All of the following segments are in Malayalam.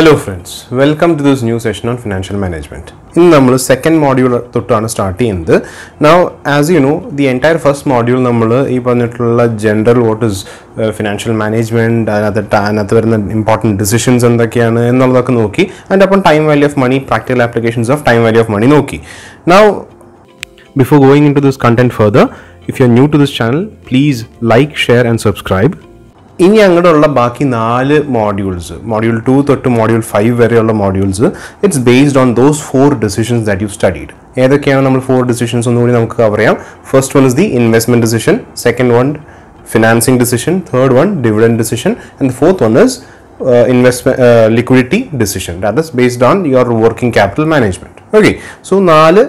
Hello friends welcome to this new session on financial management ഇന്ന് നമ്മൾ സെക്കൻഡ് മോഡ്യൂൾ തൊട്ടാണ് സ്റ്റാർട്ട് ചെയ്യുന്നത്. Now as you know the entire first module നമ്മൾ ഈ പറഞ്ഞിട്ടുള്ള general what is financial management അതിനകത്ത് അതിനകത്ത് വരുന്ന ഇമ്പോർട്ടന്റ് ഡിസിഷൻസ് എന്തൊക്കെയാണ് എന്നുള്ളതൊക്കെ നോക്കി അതിന്റെ അപ്പം time value of money practical applications of time value of money നോക്കി. Now before going into this content further if you are new to this channel please like share and subscribe ഇനി അങ്ങോട്ടുള്ള ബാക്കി നാല് മോഡ്യൂൾസ് മോഡ്യൂൾ ടു തൊട്ട് മോഡ്യൂൾ ഫൈവ് വരെയുള്ള modules it's based on those four decisions that you studied ഏതൊക്കെയാണ് നമ്മൾ ഫോർ ഡിസിഷൻസ് ഒന്നുകൂടി നമുക്ക് കവർ ചെയ്യാം? First one is the investment decision second one financing decision third one dividend decision and fourth one is investment liquidity decision that is based on your working capital management okay so നാല്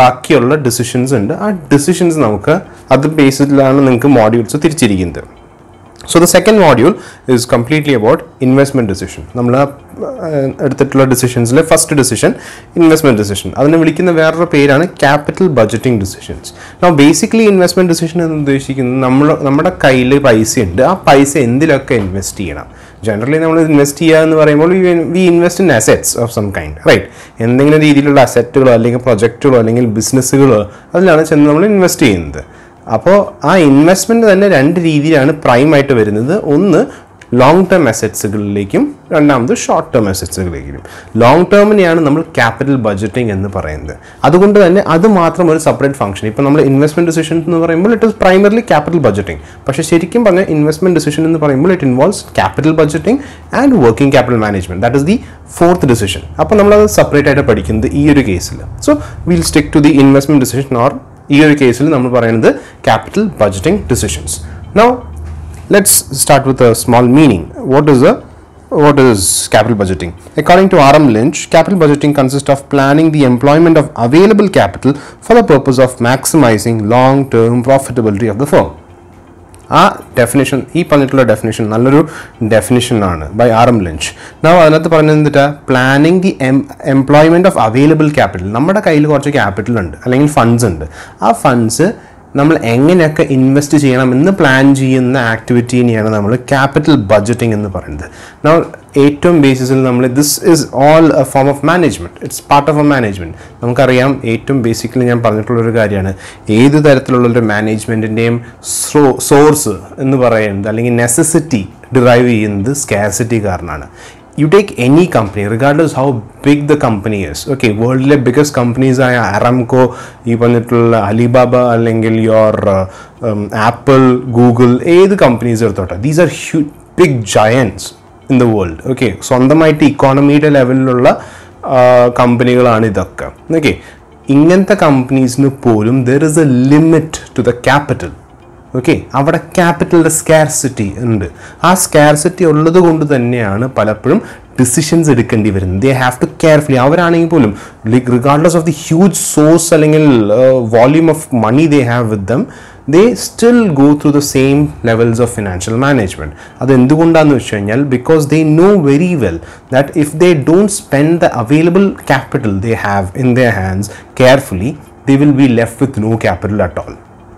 ബാക്കിയുള്ള ഡിസിഷൻസ് ഉണ്ട്. ആ ഡിസിഷൻസ് നമുക്ക് അത് ബേസിലാണ് നിങ്ങൾക്ക് modules തിരിച്ചിരിക്കുന്നത്. So the second module is completely about investment decision നമ്മൾ എടുത്തിട്ടുള്ള ഡിസിഷൻസിലെ ഫസ്റ്റ് ഡിസിഷൻ ഇൻവെസ്റ്റ്മെന്റ് ഡിസിഷൻ അതിനെ വിളിക്കുന്ന വേറൊരു പേരാണ് ക്യാപിറ്റൽ ബഡ്ജറ്റിംഗ് ഡിസിഷൻസ് നമ്മൾ ബേസിക്കലി ഇൻവെസ്റ്റ്മെന്റ് ഡിസിഷൻ എന്ന് ഉദ്ദേശിക്കുന്നത് നമ്മൾ നമ്മുടെ കയ്യിൽ പൈസ ഉണ്ട് ആ പൈസ എന്തിലൊക്കെ ഇൻവെസ്റ്റ് ചെയ്യണം? ജനറലി നമ്മൾ ഇൻവെസ്റ്റ് ചെയ്യുക എന്ന് പറയുമ്പോൾ we invest in assets of some kind right എന്തെങ്കിലും രീതിയിലുള്ള അസറ്റുകളോ അല്ലെങ്കിൽ പ്രൊജക്റ്റുകളോ അല്ലെങ്കിൽ ബിസിനസ്സുകളോ അതിലാണ് ചെന്ന് നമ്മൾ ഇൻവെസ്റ്റ് ചെയ്യുന്നത്. അപ്പോൾ ആ ഇൻവെസ്റ്റ്മെന്റ് തന്നെ രണ്ട് രീതിയിലാണ് പ്രൈം ആയിട്ട് വരുന്നത്. ഒന്ന് ലോങ് ടേം അസറ്റ്സുകളിലേക്കും രണ്ടാമത് ഷോർട്ട് ടേം അസറ്റ്സുകളിലേക്കും ലോങ് ടേമിനെയാണ് നമ്മൾ ക്യാപിറ്റൽ ബഡ്ജറ്റിംഗ് എന്ന് പറയുന്നത്. അതുകൊണ്ട് തന്നെ അത് മാത്രം ഒരു സെപ്പറേറ്റ് ഫംഗ്ഷൻ ഇപ്പോൾ നമ്മൾ ഇൻവെസ്റ്റ്മെന്റ് ഡിസിഷൻ എന്ന് പറയുമ്പോൾ it is primarily capital budgeting പക്ഷേ ശരിക്കും പറഞ്ഞാൽ ഇൻവെസ്റ്റ്മെന്റ് ഡിസിഷൻ എന്ന് പറയുമ്പോൾ it involves capital budgeting and working capital management that is the fourth decision അപ്പോൾ നമ്മളത് സെപ്പറേറ്റ് ആയിട്ട് പഠിക്കുന്നത് ഈ ഒരു കേസിൽ so will stick to the investment decision or ഈ ഒരു കേസിൽ നമ്മൾ പറയുന്നത് capital budgeting decisions now let's start with a small meaning what is a what is capital budgeting according to rm lynch capital budgeting consists of planning the employment of available capital for the purpose of maximizing long term profitability of the firm ആ ഡെഫിനേഷൻ ഈ പറഞ്ഞിട്ടുള്ള ഡെഫിനേഷൻ നല്ലൊരു ഡെഫിനേഷനാണ് ബൈ ആർ എം ലഞ്ച് നമ്മൾ അതിനകത്ത് പറഞ്ഞത് എന്നിട്ട് പ്ലാനിങ് ദി എം എംപ്ലോയ്മെന്റ് ഓഫ് അവൈലബിൾ ക്യാപിറ്റൽ നമ്മുടെ കയ്യിൽ കുറച്ച് ക്യാപിറ്റൽ ഉണ്ട് അല്ലെങ്കിൽ ഫണ്ട്സ് ഉണ്ട്. ആ ഫണ്ട്സ് നമ്മൾ എങ്ങനെയൊക്കെ ഇൻവെസ്റ്റ് ചെയ്യണമെന്ന് പ്ലാൻ ചെയ്യുന്ന ആക്ടിവിറ്റീനെയാണ് നമ്മൾ ക്യാപിറ്റൽ ബഡ്ജറ്റിംഗ് എന്ന് പറയുന്നത്. നമ്മൾ ഏറ്റവും ബേസിസിൽ നമ്മൾ this is all a form of management it's part of a management നമുക്കറിയാം ഏറ്റവും ബേസിക്കലി ഞാൻ പറഞ്ഞിട്ടുള്ള ഒരു കാര്യമാണ്. ഏത് തരത്തിലുള്ള ഒരു മാനേജ്മെന്റിന്റെയും സോഴ്സ് എന്ന് പറയുന്നത് അല്ലെങ്കിൽ നെസസിറ്റി ഡിറൈവ് ചെയ്യുന്നത് സ്കാസിറ്റി കാരണമാണ് you take any company regardless how big the company is okay വേൾഡിലെ biggest companies ആയ അറാംകോ ഈ പറഞ്ഞിട്ടുള്ള അലിബാബ അല്ലെങ്കിൽ യുവർ ആപ്പിൾ ഗൂഗിൾ ഏത് കമ്പനീസ് എടുത്തോട്ടെ these are huge big giants in the world okay സ്വന്തമായിട്ട് ഇക്കോണമിയുടെ ലെവലിലുള്ള കമ്പനികളാണ് ഇതൊക്കെ. ഓക്കെ ഇങ്ങനത്തെ കമ്പനീസിന് പോലും there is a limit to the capital okay അവിടെ ക്യാപിറ്റലിന്റെ സ്കാർസിറ്റി ഉണ്ട്. ആ സ്കാർസിറ്റി ഉള്ളത് കൊണ്ട് തന്നെയാണ് പലപ്പോഴും ഡിസിഷൻസ് എടുക്കേണ്ടി വരുന്നത്. ദേ ഹാവ് ടു കെയർഫുള്ളി അവരാണെങ്കിൽ പോലും like regardless of the huge source അല്ലെങ്കിൽ volume of money they have with them they still go through the same levels of financial management അത് എന്തുകൊണ്ടാണെന്ന് വെച്ച് കഴിഞ്ഞാൽ because they know very well that if they don't spend the available capital they have in the hands carefully they will be left with no capital at all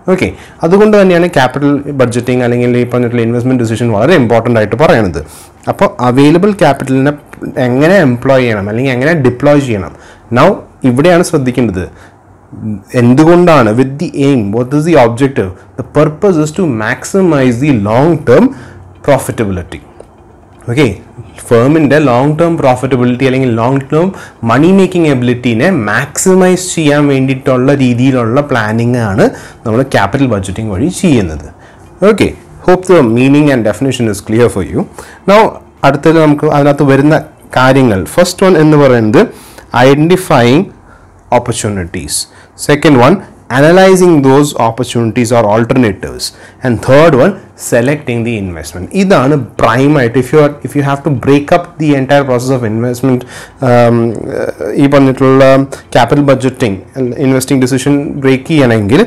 okay അതുകൊണ്ട് തന്നെയാണ് ക്യാപിറ്റൽ ബഡ്ജറ്റിംഗ് അല്ലെങ്കിൽ ഈ പറഞ്ഞിട്ടുള്ള ഇൻവെസ്റ്റ്മെന്റ് ഡിസിഷൻ വളരെ ഇമ്പോർട്ടന്റ് ആയിട്ട് പറയുന്നത് അപ്പോൾ അവൈലബിൾ ക്യാപിറ്റലിനെ എങ്ങനെ എംപ്ലോയ് ചെയ്യണം അല്ലെങ്കിൽ എങ്ങനെ ഡിപ്ലോയ് ചെയ്യണം? നൗ ഇവിടെയാണ് ശ്രദ്ധിക്കേണ്ടത്. എന്തുകൊണ്ടാണ്? With the aim what is the objective the purpose is to maximise the long term profitability okay ഫേമിന്റെ long term profitability അല്ലെങ്കിൽ ലോങ് ടേം മണി മേക്കിംഗ് എബിലിറ്റീനെ മാക്സിമൈസ് ചെയ്യാൻ വേണ്ടിയിട്ടുള്ള രീതിയിലുള്ള പ്ലാനിങ് ആണ് നമ്മൾ ക്യാപിറ്റൽ ബഡ്ജറ്റിംഗ് വഴി ചെയ്യുന്നത്. Okay hope the meaning and definition is clear for you now അടുത്തത് നമുക്ക് അതിനകത്ത് വരുന്ന കാര്യങ്ങൾ. ഫസ്റ്റ് വൺ എന്ന് പറയുന്നത് identifying opportunities second one analyzing those opportunities or alternatives. And third one selecting the investment. ഇതാണ് പ്രൈം ആയിട്ട് if you are if you have to break up the entire process of investment ഈ പറഞ്ഞിട്ടുള്ള capital budgeting investing decision break ചെയ്യണമെങ്കിൽ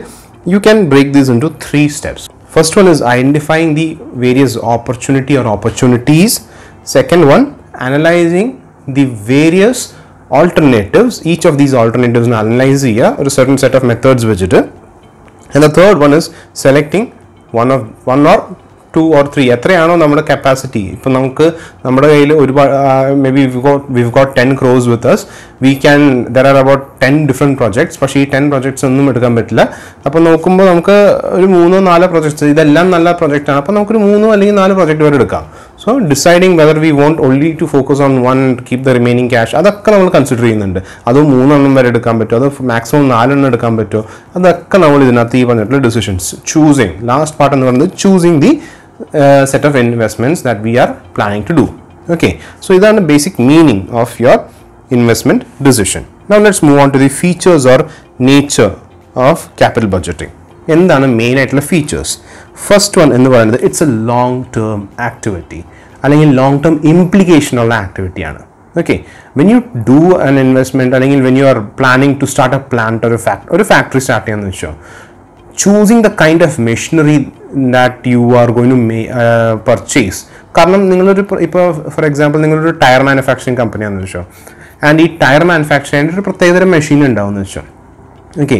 you can break these into three steps first one is identifying the various opportunity or opportunities second one analysing the various alternatives. Each of these alternatives analyze here or a certain set of methods it and the third one is selecting one of one or two or three എത്രയാണോ നമ്മുടെ കപ്പാസിറ്റി ഇപ്പം നമുക്ക് നമ്മുടെ കയ്യിൽ ഒരുപാട് maybe we've got ten crores with us we can there are about ten different projects പക്ഷേ ഈ ടെൻ പ്രോജക്ട്സ് ഒന്നും എടുക്കാൻ പറ്റില്ല. അപ്പോൾ നോക്കുമ്പോൾ നമുക്ക് ഒരു മൂന്നോ നാലോ പ്രോജക്ട്സ് ഇതെല്ലാം നല്ല പ്രോജക്റ്റാണ് അപ്പോൾ നമുക്കൊരു മൂന്നോ അല്ലെങ്കിൽ നാല് പ്രോജക്റ്റ് വരെ എടുക്കാം. So deciding whether we won't only to focus on one keep the remaining cash അതൊക്കെ നമ്മൾ കൺസിഡർ ചെയ്യുന്നുണ്ട്. അതോ മൂന്നെണ്ണം വരെ എടുക്കാൻ പറ്റുമോ? അതോ മാക്സിമം നാലെണ്ണം എടുക്കാൻ പറ്റുമോ? അതൊക്കെ നമ്മൾ ഇതിനകത്ത് ഈ പറഞ്ഞിട്ടുള്ള ഡിസിഷൻസ് ചൂസിങ് ലാസ്റ്റ് പാർട്ട് എന്ന് പറയുന്നത് choosing the set of investments that we are planning to do okay so ഇതാണ് basic meaning of your investment decision now let's move on to the features or nature of capital budgeting എന്താണ് മെയിൻ ആയിട്ടുള്ള ഫീച്ചേഴ്സ് ഫസ്റ്റ് വൺ എന്ന് പറയുന്നത് it's a long term activity അല്ലെങ്കിൽ ലോങ് ടേം ഇംപ്ലിക്കേഷൻ ഉള്ള ആക്ടിവിറ്റിയാണ് okay when you do an investment അല്ലെങ്കിൽ when you are planning to start a plant ഒരു ഫാക്ട് ഒരു ഫാക്ടറി സ്റ്റാർട്ട് ചെയ്യാന്ന് വെച്ചോ choosing the kind of machinery that you are going to may purchase കാരണം നിങ്ങളൊരു ഇപ്പോൾ ഫോർ എക്സാമ്പിൾ നിങ്ങളൊരു ടയർ മാനുഫാക്ചറിങ് കമ്പനിയാണെന്ന് വെച്ചോ ആൻഡ് ഈ ടയർ മാനുഫാക്ചർ ചെയ്യേണ്ട ഒരു പ്രത്യേകതരം മെഷീൻ ഉണ്ടാവും എന്ന് വെച്ചോ. ഓക്കെ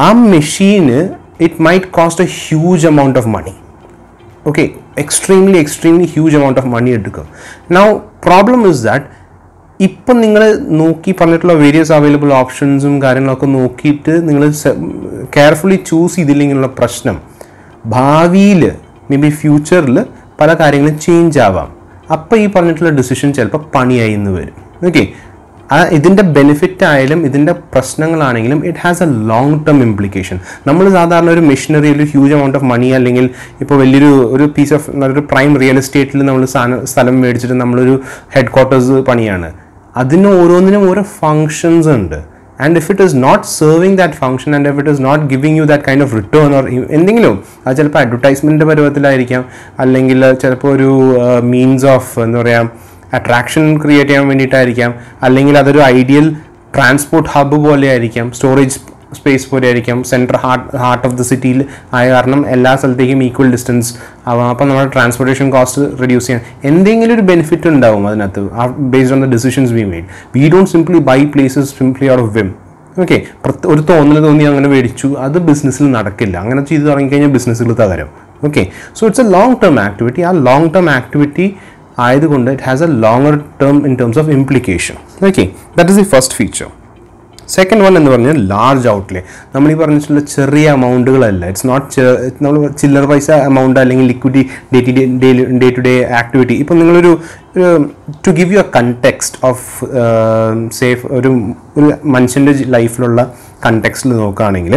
ആ മെഷീന് it might cost a huge amount of money okay extremely extremely huge amount of money എടുക്കും. നൗ പ്രോബ്ലം ഇസ് ദാറ്റ് ഇപ്പം നിങ്ങൾ നോക്കി പറഞ്ഞിട്ടുള്ള വേരിയസ് അവൈലബിൾ ഓപ്ഷൻസും കാര്യങ്ങളൊക്കെ നോക്കിയിട്ട് നിങ്ങൾ കെയർഫുള്ളി ചൂസ് ചെയ്തില്ലെങ്കിലുള്ള പ്രശ്നം. ഭാവിയിൽ മേ ബി ഫ്യൂച്ചറിൽ പല കാര്യങ്ങളും ചേഞ്ച് ആവാം. അപ്പോൾ ഈ പറഞ്ഞിട്ടുള്ള ഡിസിഷൻ ചിലപ്പോൾ പണിയായി എന്ന് വരും. ഓക്കെ ഇതിന്റെ ബെനിഫിറ്റ് ആയാലും ഇതിന്റെ പ്രശ്നങ്ങളാണെങ്കിലും it has a long term implication നമ്മൾ സാധാരണ ഒരു മെഷീനറി ഒരു ഹ്യൂജ് എമൗണ്ട് ഓഫ് മണി അല്ലെങ്കിൽ ഇപ്പോൾ വലിയൊരു ഒരു പീസ് ഓഫ് നല്ലൊരു പ്രൈം റിയൽ എസ്റ്റേറ്റിൽ നമ്മൾ സ്ഥലം മേടിച്ചിട്ട് നമ്മളൊരു ഹെഡ് ക്വാർട്ടേഴ്സ് പണിയാണ്. അതിന് ഓരോന്നിനും ഓരോ ഫങ്ഷൻസ് ഉണ്ട്. And if it is not serving that function and if it is not giving you that kind of return or എന്തെങ്കിലും അത് ചിലപ്പോൾ അഡ്വർടൈസ്മെന്റിന്റെ പരുവത്തിലായിരിക്കാം. അല്ലെങ്കിൽ ചിലപ്പോൾ ഒരു മീൻസ് ഓഫ് എന്താ പറയുക അട്രാക്ഷൻ ക്രിയേറ്റ് ചെയ്യാൻ വേണ്ടിയിട്ടായിരിക്കാം. അല്ലെങ്കിൽ അതൊരു ഐഡിയൽ ട്രാൻസ്പോർട്ട് ഹബ്ബ് പോലെ ആയിരിക്കാം സ്റ്റോറേജ് സ്പേസ് പോലെ ആയിരിക്കാം central heart heart of the സിറ്റിയിൽ ആയ കാരണം എല്ലാ സ്ഥലത്തേക്കും ഈക്വൽ ഡിസ്റ്റൻസ് ആവാം. അപ്പം നമ്മുടെ ട്രാൻസ്പോർട്ടേഷൻ കോസ്റ്റ് റെഡ്യൂസ് ചെയ്യാൻ എന്തെങ്കിലും ഒരു ബെനിഫിറ്റ് ഉണ്ടാവും അതിനകത്ത്. Based on the decisions we made we don't simply by places simply out of whim okay ഒരു തോന്നൽ തോന്നി അങ്ങനെ മേടിച്ചു. അത് ബിസിനസ്സിൽ നടക്കില്ല. അങ്ങനെ ചെയ്ത് തുടങ്ങിക്കഴിഞ്ഞാൽ ബിസിനസ്സുകൾ തകരും. Okay so it's a long term activity ആ ലോങ് ടേം ആക്ടിവിറ്റി ആയതുകൊണ്ട് it has a longer term in terms of implication okay that is the first feature second one എന്ന് പറഞ്ഞാൽ ലാർജ് ഔട്ട്ലേ നമ്മൾ ഈ പറഞ്ഞിട്ടുള്ള ചെറിയ എമൗണ്ടുകളല്ല ഇറ്റ്സ് നോട്ട് നമ്മൾ ചില്ലർ പൈസ എമൗണ്ട് അല്ലെങ്കിൽ liquidity day to day day to day activity ഇപ്പം നിങ്ങളൊരു to give you a context of safe ഒരു ഒരു മനുഷ്യന്റെ ലൈഫിലുള്ള കണ്ടെക്സ്റ്റിൽ നോക്കുകയാണെങ്കിൽ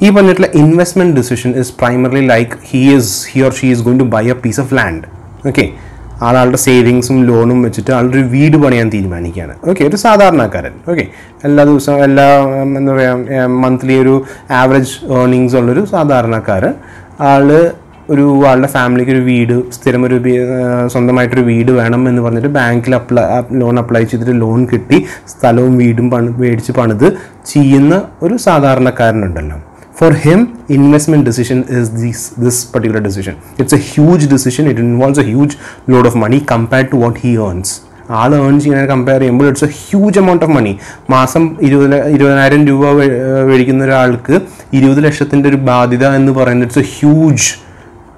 ഈ പറഞ്ഞിട്ടുള്ള investment decision is primarily like he is he or she is going to buy a piece of land okay ആളാളുടെ സേവിങ്സും ലോണും വെച്ചിട്ട് ആളൊരു വീട് പണിയാൻ തീരുമാനിക്കുകയാണ്. ഓക്കെ ഒരു സാധാരണക്കാരൻ. ഓക്കെ എല്ലാ ദിവസവും എല്ലാ എന്താ പറയുക മന്ത്ലി ഒരു ആവറേജ് ഏർണിങ്സ് ഉള്ളൊരു സാധാരണക്കാരൻ. ആൾ ഒരു ആളുടെ ഫാമിലിക്ക് ഒരു വീട് സ്ഥിരം ഒരു സ്വന്തമായിട്ടൊരു വീട് വേണം എന്ന് പറഞ്ഞിട്ട് ബാങ്കിൽ അപ്ലൈ ലോൺ അപ്ലൈ ചെയ്തിട്ട് ലോൺ കിട്ടി സ്ഥലവും വീടും പണി മേടിച്ച് പണിത് ചെയ്യുന്ന ഒരു സാധാരണക്കാരനുണ്ടല്ലോ for him investment decision is this this particular decision. It's a huge decision. It involves a huge load of money compared to what he earns. ആൾ ഏൺ ചെയ്യാൻ കമ്പയർ ചെയ്യുമ്പോൾ it's a huge amount of money മാസം ഇരുപത് ഇരുപതിനായിരം രൂപ മേടിക്കുന്ന ഒരാൾക്ക് ഇരുപത് ലക്ഷത്തിന്റെ ഒരു ബാധ്യത എന്ന് പറയുന്നത് it's a huge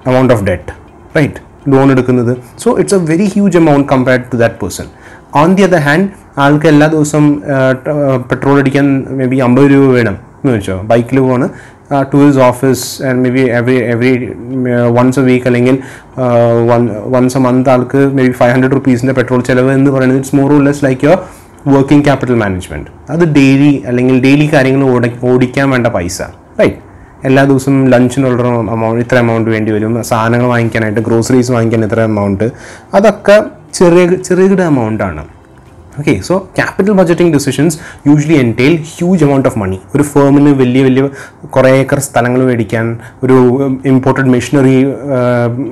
amount of debt right loan എടുക്കുന്നത്. So it's a very huge amount compared to that person on the other hand ആൾക്ക് എല്ലാ ദിവസവും പെട്രോൾ അടിക്കാൻ മേ ബി അമ്പത് രൂപ വേണം എന്ന് വെച്ചോ. ബൈക്കിൽ പോണ് to his office and maybe every every once a week അല്ലെങ്കിൽ വൺസ് എ മന്ത് ആൾക്ക് മേ ബി ഫൈവ് ഹൺഡ്രഡ് റുപ്പീസിന്റെ പെട്രോൾ ചിലവ് എന്ന് പറയുന്നത് it's more less like your working capital management അത് ഡെയിലി അല്ലെങ്കിൽ ഡെയിലി കാര്യങ്ങൾ ഓടി ഓടിക്കാൻ വേണ്ട പൈസ റൈറ്റ് എല്ലാ ദിവസവും ലഞ്ചിനുള്ള എമൗണ്ട് ഇത്ര എമൗണ്ട് വേണ്ടി വരും. സാധനങ്ങൾ വാങ്ങിക്കാനായിട്ട് ഗ്രോസറീസ് വാങ്ങിക്കാൻ ഇത്ര എമൗണ്ട് അതൊക്കെ ചെറിയ ചെറിയ എമൗണ്ടാണ് okay so capital budgeting decisions usually entail huge amount of money ഒരു ഫേമിന് വലിയ വലിയ കുറേ ഏക്കർ സ്ഥലങ്ങൾ മേടിക്കാൻ ഒരു ഇമ്പോർട്ടഡ് മെഷീനറി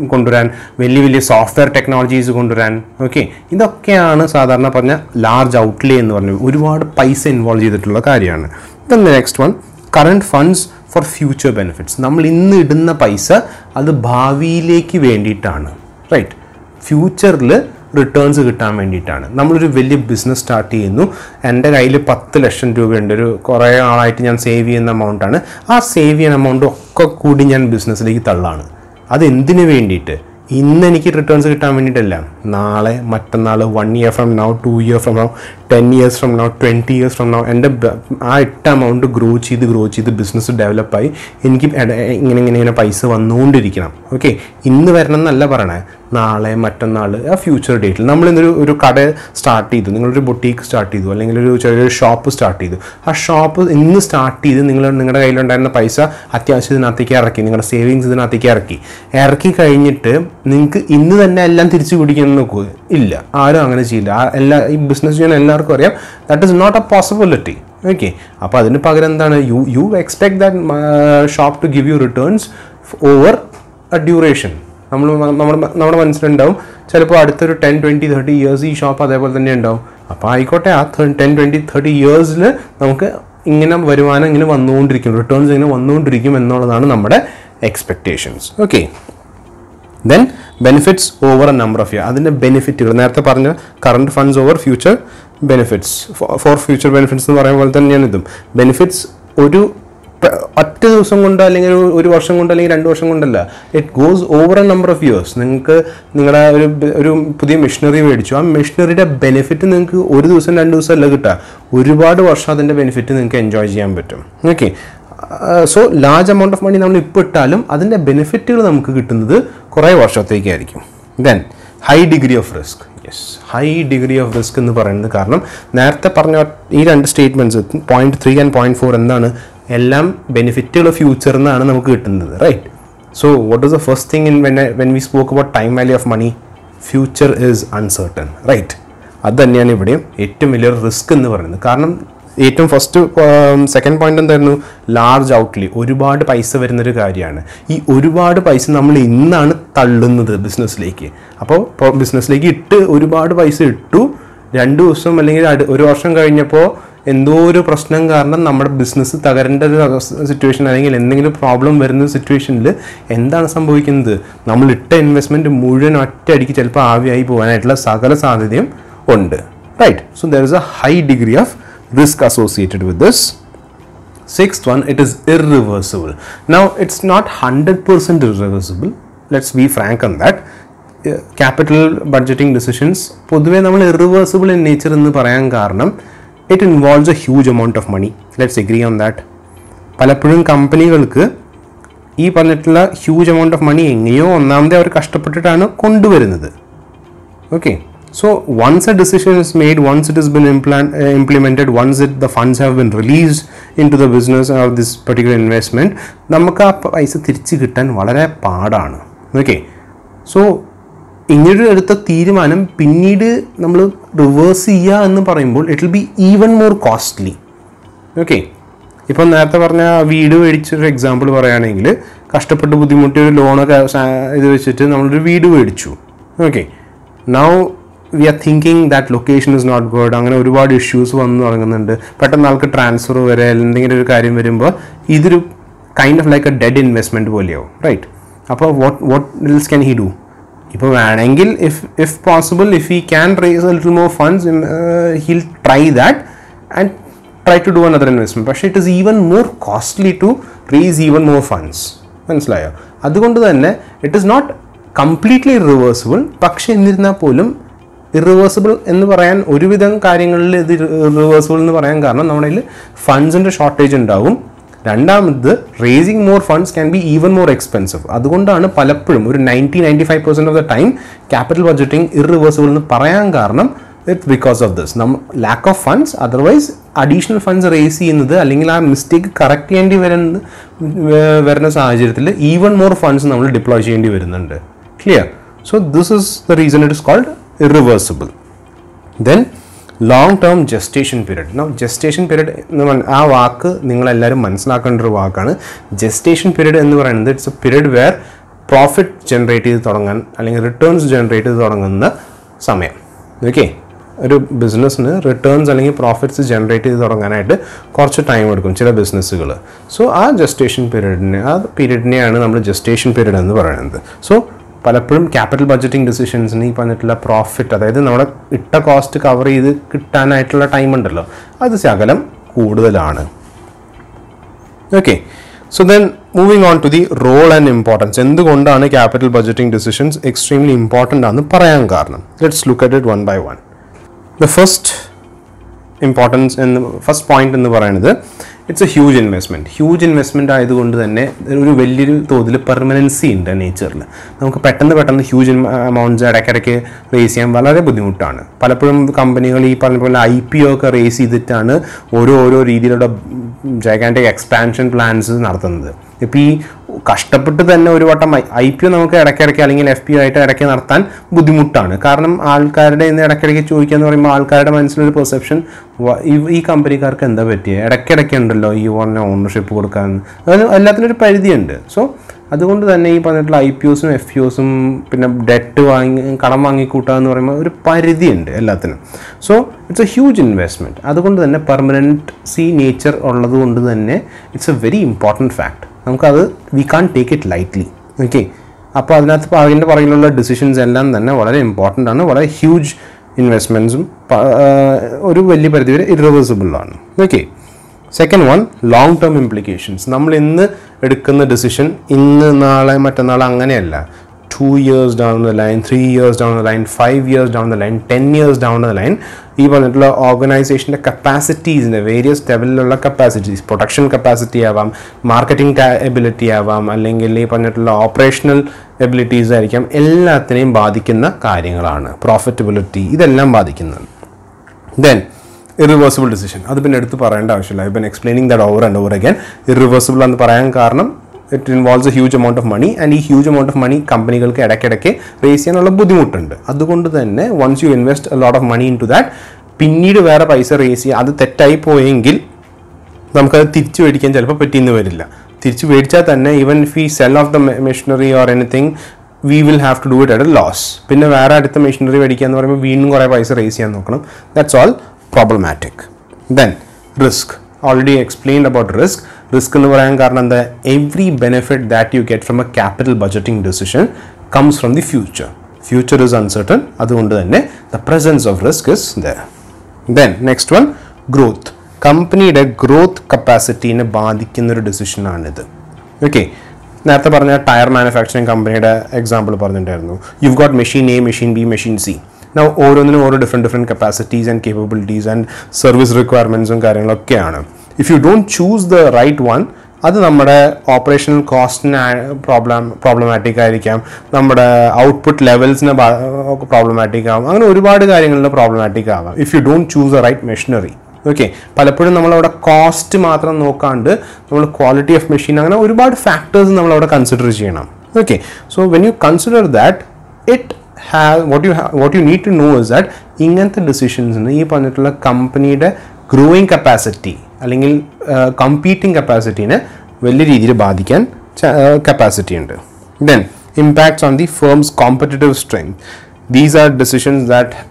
കൊണ്ടുവരാൻ വലിയ വലിയ സോഫ്റ്റ്വെയർ ടെക്നോളജീസ് കൊണ്ടുവരാൻ ഓക്കെ ഇതൊക്കെയാണ് സാധാരണ പറഞ്ഞ ലാർജ് ഔട്ട്ലേ എന്ന് പറഞ്ഞു ഒരുപാട് പൈസ ഇൻവോൾവ് ചെയ്തിട്ടുള്ള കാര്യമാണ്. Then next one current funds for future benefits നമ്മൾ ഇന്ന് ഇടുന്ന പൈസ അത് ഭാവിയിലേക്ക് വേണ്ടിയിട്ടാണ് റൈറ്റ് ഫ്യൂച്ചറിൽ റിട്ടേൺസ് കിട്ടാൻ വേണ്ടിയിട്ടാണ്. നമ്മളൊരു വലിയ ബിസിനസ് സ്റ്റാർട്ട് ചെയ്യുന്നു. എന്റെ കയ്യിൽ പത്ത് ലക്ഷം രൂപയുണ്ട്. ഒരു കുറേ ആളായിട്ട് ഞാൻ സേവ് ചെയ്യുന്ന എമൗണ്ടാണ് ആ സേവ് ചെയ്യുന്ന എമൗണ്ട് ഒക്കെ കൂടി ഞാൻ ബിസിനസ്സിലേക്ക് തള്ളാണ്. അത് എന്തിനു വേണ്ടിയിട്ട്? ഇന്ന് എനിക്ക് റിട്ടേൺസ് കിട്ടാൻ വേണ്ടിയിട്ടല്ല. നാളെ മറ്റന്നാൾ one year from now two year from now ten years from now twenty years from now എന്റെ ആ ഇട്ട എമൗണ്ട് ഗ്രോ ചെയ്ത് ഗ്രോ ചെയ്ത് ബിസിനസ് ഡെവലപ്പായി എനിക്ക് ഇങ്ങനെ ഇങ്ങനെ ഇങ്ങനെ പൈസ വന്നുകൊണ്ടിരിക്കണം. ഓക്കെ ഇന്ന് വരണം എന്നല്ല പറയണേ. നാളെ മറ്റന്നാൾ ആ ഫ്യൂച്ചർ ഡേറ്റിൽ നമ്മൾ ഇന്നൊരു ഒരു കട സ്റ്റാർട്ട് ചെയ്തു. നിങ്ങളൊരു ബൊട്ടീക്ക് സ്റ്റാർട്ട് ചെയ്തു. അല്ലെങ്കിൽ ഒരു ചെറിയൊരു ഷോപ്പ് സ്റ്റാർട്ട് ചെയ്തു. ആ ഷോപ്പ് ഇന്ന് സ്റ്റാർട്ട് ചെയ്ത് നിങ്ങൾ നിങ്ങളുടെ കയ്യിലുണ്ടായിരുന്ന പൈസ അത്യാവശ്യം ഇതിനകത്തേക്ക് ഇറക്കി. നിങ്ങളുടെ സേവിങ്സ് ഇതിനകത്തേക്ക് ഇറക്കി. ഇറക്കി കഴിഞ്ഞിട്ട് നിങ്ങൾക്ക് ഇന്ന് തന്നെ എല്ലാം തിരിച്ചു പിടിക്കാൻ നോക്കുക ഇല്ല. ആരും അങ്ങനെ ചെയ്യില്ല. എല്ലാ ഈ ബിസിനസ് ചെയ്യുന്ന എല്ലാവർക്കും അറിയാം. That is not a possibility okay അപ്പോൾ അതിന് പകരം എന്താണ്? You you expect that shop to give you returns over a duration നമ്മൾ നമ്മുടെ നമ്മുടെ മനസ്സിലുണ്ടാവും. ചിലപ്പോൾ അടുത്തൊരു ടെൻ ട്വന്റി തേർട്ടി ഇയേഴ്സ് ഈ ഷോപ്പ് അതേപോലെ തന്നെ ഉണ്ടാവും. അപ്പോൾ ആയിക്കോട്ടെ ആ ടെൻ ട്വന്റി തേർട്ടി ഇയേഴ്സിൽ നമുക്ക് ഇങ്ങനെ വരുമാനം ഇങ്ങനെ വന്നുകൊണ്ടിരിക്കും. റിട്ടേൺസ് ഇങ്ങനെ വന്നുകൊണ്ടിരിക്കും എന്നുള്ളതാണ് നമ്മുടെ expectations okay then benefits over a number of year അതിന്റെ ബെനിഫിറ്റുകൾ നേരത്തെ പറഞ്ഞ current funds over future benefits for future benefits എന്ന് പറയുന്ന പോലെ തന്നെയാണ് ഇതും. ബെനിഫിറ്റ്സ് ഒരു ഒറ്റ ദിവസം കൊണ്ടോ അല്ലെങ്കിൽ ഒരു- വർഷം കൊണ്ടോ അല്ലെങ്കിൽ രണ്ട് വർഷം കൊണ്ടല്ല. It goes over a number of years നിങ്ങൾക്ക് നിങ്ങളുടെ ഒരു ഒരു പുതിയ മെഷീനറി മേടിച്ചു. ആ മെഷീനറിയുടെ ബെനിഫിറ്റ് നിങ്ങൾക്ക് ഒരു ദിവസം രണ്ട് ദിവസം അല്ല കിട്ടുക. ഒരുപാട് വർഷം അതിന്റെ ബെനിഫിറ്റ് നിങ്ങൾക്ക് എൻജോയ് ചെയ്യാൻ പറ്റും. Okay so large amount of money നമ്മൾ ഇപ്പോൾ ഇട്ടാലും അതിന്റെ ബെനിഫിറ്റുകൾ നമുക്ക് കിട്ടുന്നത് കുറേ വർഷത്തേക്കായിരിക്കും. Then high degree of risk yes high degree of risk എന്ന് പറയുന്നത് കാരണം നേരത്തെ പറഞ്ഞ ഈ രണ്ട് statements point three and point four എന്താണ് എല്ലാം ബെനിഫിറ്റുകൾ ഫ്യൂച്ചറിൽ നിന്നാണ് നമുക്ക് കിട്ടുന്നത് right so what is the first thing in when we spoke about time value of money future is uncertain right അത് തന്നെയാണ് ഇവിടെയും ഏറ്റവും വലിയൊരു റിസ്ക് എന്ന് പറയുന്നത്. കാരണം ഏറ്റവും ഫസ്റ്റ് സെക്കൻഡ് പോയിന്റ് എന്തായിരുന്നു? ലാർജ് ഔട്ട്ലി ഒരുപാട് പൈസ വരുന്നൊരു കാര്യമാണ്. ഈ ഒരുപാട് പൈസ നമ്മൾ ഇന്നാണ് തള്ളുന്നത് ബിസിനസ്സിലേക്ക് അപ്പോൾ ബിസിനസ്സിലേക്ക് ഇട്ട് ഒരുപാട് പൈസ ഇട്ടു രണ്ട് ദിവസം അല്ലെങ്കിൽ ഒരു വർഷം കഴിഞ്ഞപ്പോൾ എന്തോ ഒരു പ്രശ്നം കാരണം നമ്മുടെ ബിസിനസ് തകരേണ്ട ഒരു സിറ്റുവേഷൻ അല്ലെങ്കിൽ എന്തെങ്കിലും പ്രോബ്ലം വരുന്ന സിറ്റുവേഷനിൽ എന്താണ് സംഭവിക്കുന്നത്? നമ്മൾ ഇട്ട ഇൻവെസ്റ്റ്മെന്റ് മുഴുവൻ ഒറ്റയടിക്ക് ചിലപ്പോൾ ആവിയായി പോകാനായിട്ടുള്ള സകല സാധ്യതയും ഉണ്ട്. Right so there is a high degree of risk associated with this Sixth one it is irreversible. Now it's not 100% irreversible. Let's be frank on that capital budgeting decisions പൊതുവേ നമ്മൾ ഇറിവേഴ്സിബിൾ ഇൻ നേച്ചർ എന്ന് പറയാൻ കാരണം it involves a huge amount of money let's agree on that പലപ്പോഴും കമ്പനികൾക്ക് ഈ പറഞ്ഞിട്ടുള്ള ഹ്യൂജ് എമൗണ്ട് ഓഫ് മണി എങ്ങനെയോ ഒന്നാമതേ അവർ കഷ്ടപ്പെട്ടിട്ടാണ് കൊണ്ടുവരുന്നത് okay so once a decision is made once it has been implant, uh, implemented once it, the funds have been released into the business of this particular investment നമുക്ക് ആ പൈസ തിരിച്ച് കിട്ടാൻ വളരെ പാടാണ് ഓക്കെ സോ ഇങ്ങനൊരു എടുത്ത തീരുമാനം പിന്നീട് നമ്മൾ റിവേഴ്സ് ചെയ്യുക എന്ന് പറയുമ്പോൾ it will be even more costly okay ഇപ്പം നേരത്തെ പറഞ്ഞ വീട് മേടിച്ചൊരു എക്സാമ്പിൾ പറയുകയാണെങ്കിൽ കഷ്ടപ്പെട്ട് ബുദ്ധിമുട്ടി ഒരു ലോണൊക്കെ ഇത് വെച്ചിട്ട് നമ്മളൊരു വീട് മേടിച്ചു. Okay now we are thinking that location is not good അങ്ങനെ ഒരുപാട് ഇഷ്യൂസ് വന്ന് തുടങ്ങുന്നുണ്ട്. പെട്ടെന്ന് ആൾക്ക് ട്രാൻസ്ഫർ വരെ എന്തെങ്കിലും ഒരു കാര്യം വരുമ്പോൾ ഇതൊരു kind of like a dead investment പോലെയാവും. Right അപ്പോൾ what what else can he do ഇപ്പോൾ വേണമെങ്കിൽ if if possible if he can raise little more funds he'll try that and try to do another investment പക്ഷേ it is even more costly to raise even more funds മനസ്സിലായോ? അതുകൊണ്ട് തന്നെ it is not completely irreversible പക്ഷേ എന്നിരുന്നാൽ പോലും ഇറിവേഴ്സിബിൾ എന്ന് പറയാൻ ഒരുവിധം കാര്യങ്ങളിൽ ഇത് ഇറിവേഴ്സിബിൾ എന്ന് പറയാൻ കാരണം നമ്മുടെ കയ്യിൽ ഫണ്ട്സിന്റെ ഷോർട്ടേജ് ഉണ്ടാവും. രണ്ടാമത് raising more funds can be even more expensive അതുകൊണ്ടാണ് പലപ്പോഴും ഒരു ninety ninety five percent of the time capital budgeting irreversible എന്ന് പറയാൻ കാരണം ഇറ്റ് ബിക്കോസ് ഓഫ് ദിസ് നമ്മ lack of funds otherwise additional funds raise ചെയ്യുന്നത് അല്ലെങ്കിൽ ആ മിസ്റ്റേക്ക് കറക്റ്റ് ചെയ്യേണ്ടി വരുന്ന വരുന്ന സാഹചര്യത്തിൽ ഈവൻ മോർ ഫണ്ട്സ് നമ്മൾ ഡിപ്ലോയ് ചെയ്യേണ്ടി വരുന്നുണ്ട്. Clear so this is the reason it is called irreversible then long term gestation period no gestation period എന്ന് ആ വാക്ക് നിങ്ങളെല്ലാവരും മനസ്സിലാക്കേണ്ട ഒരു വാക്കാണ്. ജസ്റ്റേഷൻ പീരീഡ് എന്ന് പറയുന്നത് it's a period where profit generate ചെയ്ത് തുടങ്ങാൻ അല്ലെങ്കിൽ റിട്ടേൺസ് ജനറേറ്റ് ചെയ്ത് തുടങ്ങുന്ന സമയം. ഓക്കെ ഒരു ബിസിനസ്സിന് റിട്ടേൺസ് അല്ലെങ്കിൽ പ്രോഫിറ്റ്സ് ജനറേറ്റ് ചെയ്ത് തുടങ്ങാനായിട്ട് കുറച്ച് ടൈം എടുക്കും ചില ബിസിനസ്സുകൾ സോ ആ ജസ്റ്റേഷൻ പീരീഡിനെ ആ പീരീഡിനെയാണ് നമ്മൾ ജസ്റ്റേഷൻ പീരീഡ് എന്ന് പറയുന്നത്. സോ പലപ്പോഴും ക്യാപിറ്റൽ ബഡ്ജറ്റിംഗ് ഡിസിഷൻസിന് ഈ പറഞ്ഞിട്ടുള്ള പ്രോഫിറ്റ് അതായത് നമ്മുടെ ഇട്ട കോസ്റ്റ് കവർ ചെയ്ത് കിട്ടാനായിട്ടുള്ള ടൈം ഉണ്ടല്ലോ. അത് ശകലം കൂടുതലാണ്. Okay so then moving on to the role and importance എന്തുകൊണ്ടാണ് capital budgeting decisions extremely important ആണെന്ന് പറയാൻ കാരണം? Let's look at it one by one the first importance എന്ന് ഫസ്റ്റ് പോയിന്റ് എന്ന് പറയുന്നത് it's a huge investment huge investment ആയതുകൊണ്ട് തന്നെ ഒരു വലിയൊരു തോതിൽ പെർമനൻസി ഉണ്ട് നേച്ചറിൽ നമുക്ക് പെട്ടെന്ന് പെട്ടെന്ന് ഹ്യൂജ് എമൗണ്ട്സ് ഇടയ്ക്കിടയ്ക്ക് റേസ് ചെയ്യാൻ വളരെ ബുദ്ധിമുട്ടാണ്. പലപ്പോഴും കമ്പനികൾ ഈ പറഞ്ഞ പോലെ ഐ പി ഒക്കെ റേസ് ചെയ്തിട്ടാണ് ഓരോ ഓരോ രീതിയിലുള്ള ജൈഗാന്റിക് എക്സ്പാൻഷൻ പ്ലാൻസ് നടത്തുന്നത്. ഇപ്പോൾ ഈ കഷ്ടപ്പെട്ട് തന്നെ ഒരു വട്ടം ഐ പി ഒ നമുക്ക് ഇടയ്ക്കിടയ്ക്ക് അല്ലെങ്കിൽ എഫ് പി ഒ ആയിട്ട് ഇടയ്ക്ക് നടത്താൻ ബുദ്ധിമുട്ടാണ്. കാരണം ആൾക്കാരുടെ ഇന്ന് ഇടയ്ക്കിടയ്ക്ക് ചോദിക്കുക എന്ന് പറയുമ്പോൾ ആൾക്കാരുടെ മനസ്സിലൊരു പെർസെപ്ഷൻ ഈ കമ്പനിക്കാർക്ക് എന്താ പറ്റിയത് ഇടയ്ക്കിടയ്ക്ക് ഉണ്ടല്ലോ ഈ പറഞ്ഞ ഓണർഷിപ്പ് കൊടുക്കാൻ. അതായത് എല്ലാത്തിനും ഒരു പരിധിയുണ്ട്. സോ അതുകൊണ്ട് തന്നെ ഈ പറഞ്ഞിട്ടുള്ള ഐ പി ഒസും എഫ് ഒസും പിന്നെ ഡെറ്റ് വാങ്ങി കടം വാങ്ങിക്കൂട്ടുക എന്ന് പറയുമ്പോൾ ഒരു പരിധിയുണ്ട് എല്ലാത്തിനും. So it's a huge investment അതുകൊണ്ട് തന്നെ പെർമനന്റ് സി നേച്ചർ ഉള്ളത് കൊണ്ട് തന്നെ it's a very important fact നമുക്കത് we can't take it lightly okay അപ്പോൾ അതിനകത്ത് അതിന്റെ പുറകിലുള്ള ഡിസിഷൻസ് എല്ലാം തന്നെ വളരെ ഇമ്പോർട്ടന്റ് ആണ്. വളരെ ഹ്യൂജ് ഇൻവെസ്റ്റ്മെന്റ്സും ഒരു വലിയ പരിധി വരെ ഇറിവേഴ്സിബിൾ ആണ്. Okay second one long term implications നമ്മൾ ഇന്ന് എടുക്കുന്ന ഡിസിഷൻ ഇന്ന് നാളെ മറ്റന്നാൾ അങ്ങനെയല്ല. Two years down the line three years down the line five years down the line ten years down the line ഈ പറഞ്ഞിട്ടുള്ള ഓർഗനൈസേഷന്റെ കപ്പാസിറ്റീസിന്റെ വേരിയസ് ലെവലിലുള്ള കപ്പാസിറ്റീസ് പ്രൊഡക്ഷൻ കപ്പാസിറ്റി ആവാം മാർക്കറ്റിംഗ് എബിലിറ്റി ആവാം അല്ലെങ്കിൽ ഈ പറഞ്ഞിട്ടുള്ള ഓപ്പറേഷണൽ എബിലിറ്റീസ് ആയിരിക്കാം എല്ലാത്തിനെയും ബാധിക്കുന്ന കാര്യങ്ങളാണ്. പ്രോഫിറ്റബിലിറ്റി ഇതെല്ലാം ബാധിക്കുന്നത്. ദെൻ ഇറിവേഴ്സിബിൾ ഡിസിഷൻ അത് പിന്നെ എടുത്ത് പറയേണ്ട ആവശ്യമില്ല. Been explaining that over and over again irreversible എന്ന് പറയാൻ കാരണം it involves a huge amount of money and ഈ ഹ്യൂജ് എമൗണ്ട് ഓഫ് മണി കമ്പനികൾക്ക് ഇടയ്ക്കിടയ്ക്ക് റേസ് ചെയ്യാനുള്ള ബുദ്ധിമുട്ടുണ്ട്. അതുകൊണ്ട് തന്നെ once you invest a lot of money into that പിന്നീട് വേറെ പൈസ റേസ് ചെയ്യുക അത് തെറ്റായി പോയെങ്കിൽ നമുക്കത് തിരിച്ചു മേടിക്കാൻ ചിലപ്പോൾ പറ്റിയെന്ന് വരില്ല. തിരിച്ചു മേടിച്ചാൽ തന്നെ ഈവൻ ഇഫ് ഈ sell of the machinery or anything we will have to do it at a loss പിന്നെ വേറെ അടുത്ത മെഷീനറി മേടിക്കുക എന്ന് പറയുമ്പോൾ വീണ്ടും കുറേ പൈസ റേസ് ചെയ്യാൻ നോക്കണം. That's all problematic then risk already explained about risk risk എന്ന് പറയാൻ കാരണം എന്താ? Every benefit that you get from a capital budgeting decision comes from the future future is uncertain അതുകൊണ്ട് തന്നെ the presence of risk is the then next one growth കമ്പനിയുടെ ഗ്രോത്ത് കപ്പാസിറ്റീനെ ബാധിക്കുന്ന ഒരു ഡിസിഷനാണിത് ഓക്കെ നേരത്തെ പറഞ്ഞ ടയർ മാനുഫാക്ചറിങ് കമ്പനിയുടെ എക്സാമ്പിൾ പറഞ്ഞിട്ടുണ്ടായിരുന്നു. You've got machine A machine B machine C now ഓരോന്നിനും ഓരോ different different capacities and capabilities and service റിക്വയർമെന്റ്സും കാര്യങ്ങളൊക്കെയാണ്. If you don't choose the right one അത് നമ്മുടെ ഓപ്പറേഷണൽ കോസ്റ്റിന് പ്രോബ്ലം പ്രോബ്ലമാറ്റിക് ആയിരിക്കാം. നമ്മുടെ ഔട്ട്പുട്ട് ലെവൽസിന് പ്രോബ്ലമാറ്റിക് ആവാം. അങ്ങനെ ഒരുപാട് കാര്യങ്ങളിൽ പ്രോബ്ലമാറ്റിക് ആവാം. If you don't choose the right machinery okay പലപ്പോഴും നമ്മളവിടെ കോസ്റ്റ് മാത്രം നോക്കാണ്ട് നമ്മൾ ക്വാളിറ്റി ഓഫ് മെഷീൻ അങ്ങനെ ഒരുപാട് ഫാക്ടേഴ്സ് നമ്മളവിടെ കൺസിഡർ ചെയ്യണം. Okay so when you consider that it have what you what you need to know is that ഇങ്ങനത്തെ ഡിസിഷൻസിന് ഈ പറഞ്ഞിട്ടുള്ള കമ്പനിയുടെ ഗ്രോയിങ് കപ്പാസിറ്റി അല്ലെങ്കിൽ കമ്പീറ്റിംഗ് കപ്പാസിറ്റീനെ വലിയ രീതിയിൽ ബാധിക്കാൻ കപ്പാസിറ്റി ഉണ്ട്. Then impacts on the firm's competitive strength these are decisions that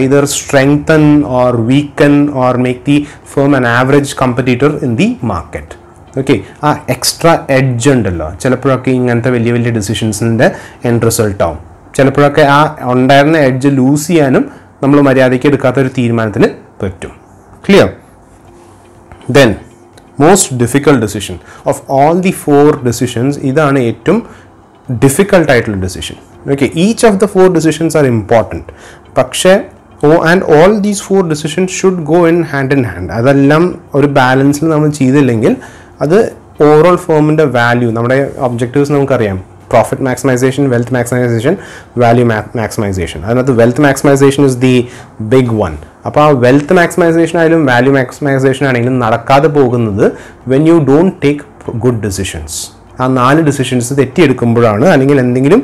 either strengthen or weaken or make the firm an average competitor in the market okay ആ എക്സ്ട്രാ എഡ്ജ് ഉണ്ടല്ലോ. ചിലപ്പോഴൊക്കെ ഇങ്ങനത്തെ വലിയ വലിയ ഡിസിഷൻസിന്റെ എൻഡ് റിസൾട്ട് ആവും. ചിലപ്പോഴൊക്കെ ആ ഉണ്ടായിരുന്ന എഡ്ജ് ലൂസ് ചെയ്യാനും നമ്മൾ മര്യാദയ്ക്ക് എടുക്കാത്ത ഒരു തീരുമാനത്തിന് പറ്റും. Clear then most difficult decision of all the four decisions ഇതാണ് ഏറ്റവും ഡിഫിക്കൽട്ടായിട്ടുള്ള decision okay each of the four decisions are important പക്ഷേ ഓ and all these four decision should go in hand in hand അതെല്ലാം ഒരു ബാലൻസിൽ നമ്മൾ ചെയ്തില്ലെങ്കിൽ അത് ഓവറോൾ ഫോമിന്റെ വാല്യൂ നമ്മുടെ ഒബ്ജക്റ്റീവ്സ് നമുക്കറിയാം. Profit maximisation wealth maximisation value maximisation അതിനകത്ത് wealth maximisation is the big one അപ്പോൾ ആ വെൽത്ത് മാക്സിമൈസേഷൻ ആയാലും വാല്യൂ മാക്സിമൈസേഷൻ ആണെങ്കിലും നടക്കാതെ പോകുന്നത് when you don't take good decisions ആ നാല് ഡിസിഷൻസ് തെറ്റിയെടുക്കുമ്പോഴാണ് അല്ലെങ്കിൽ എന്തെങ്കിലും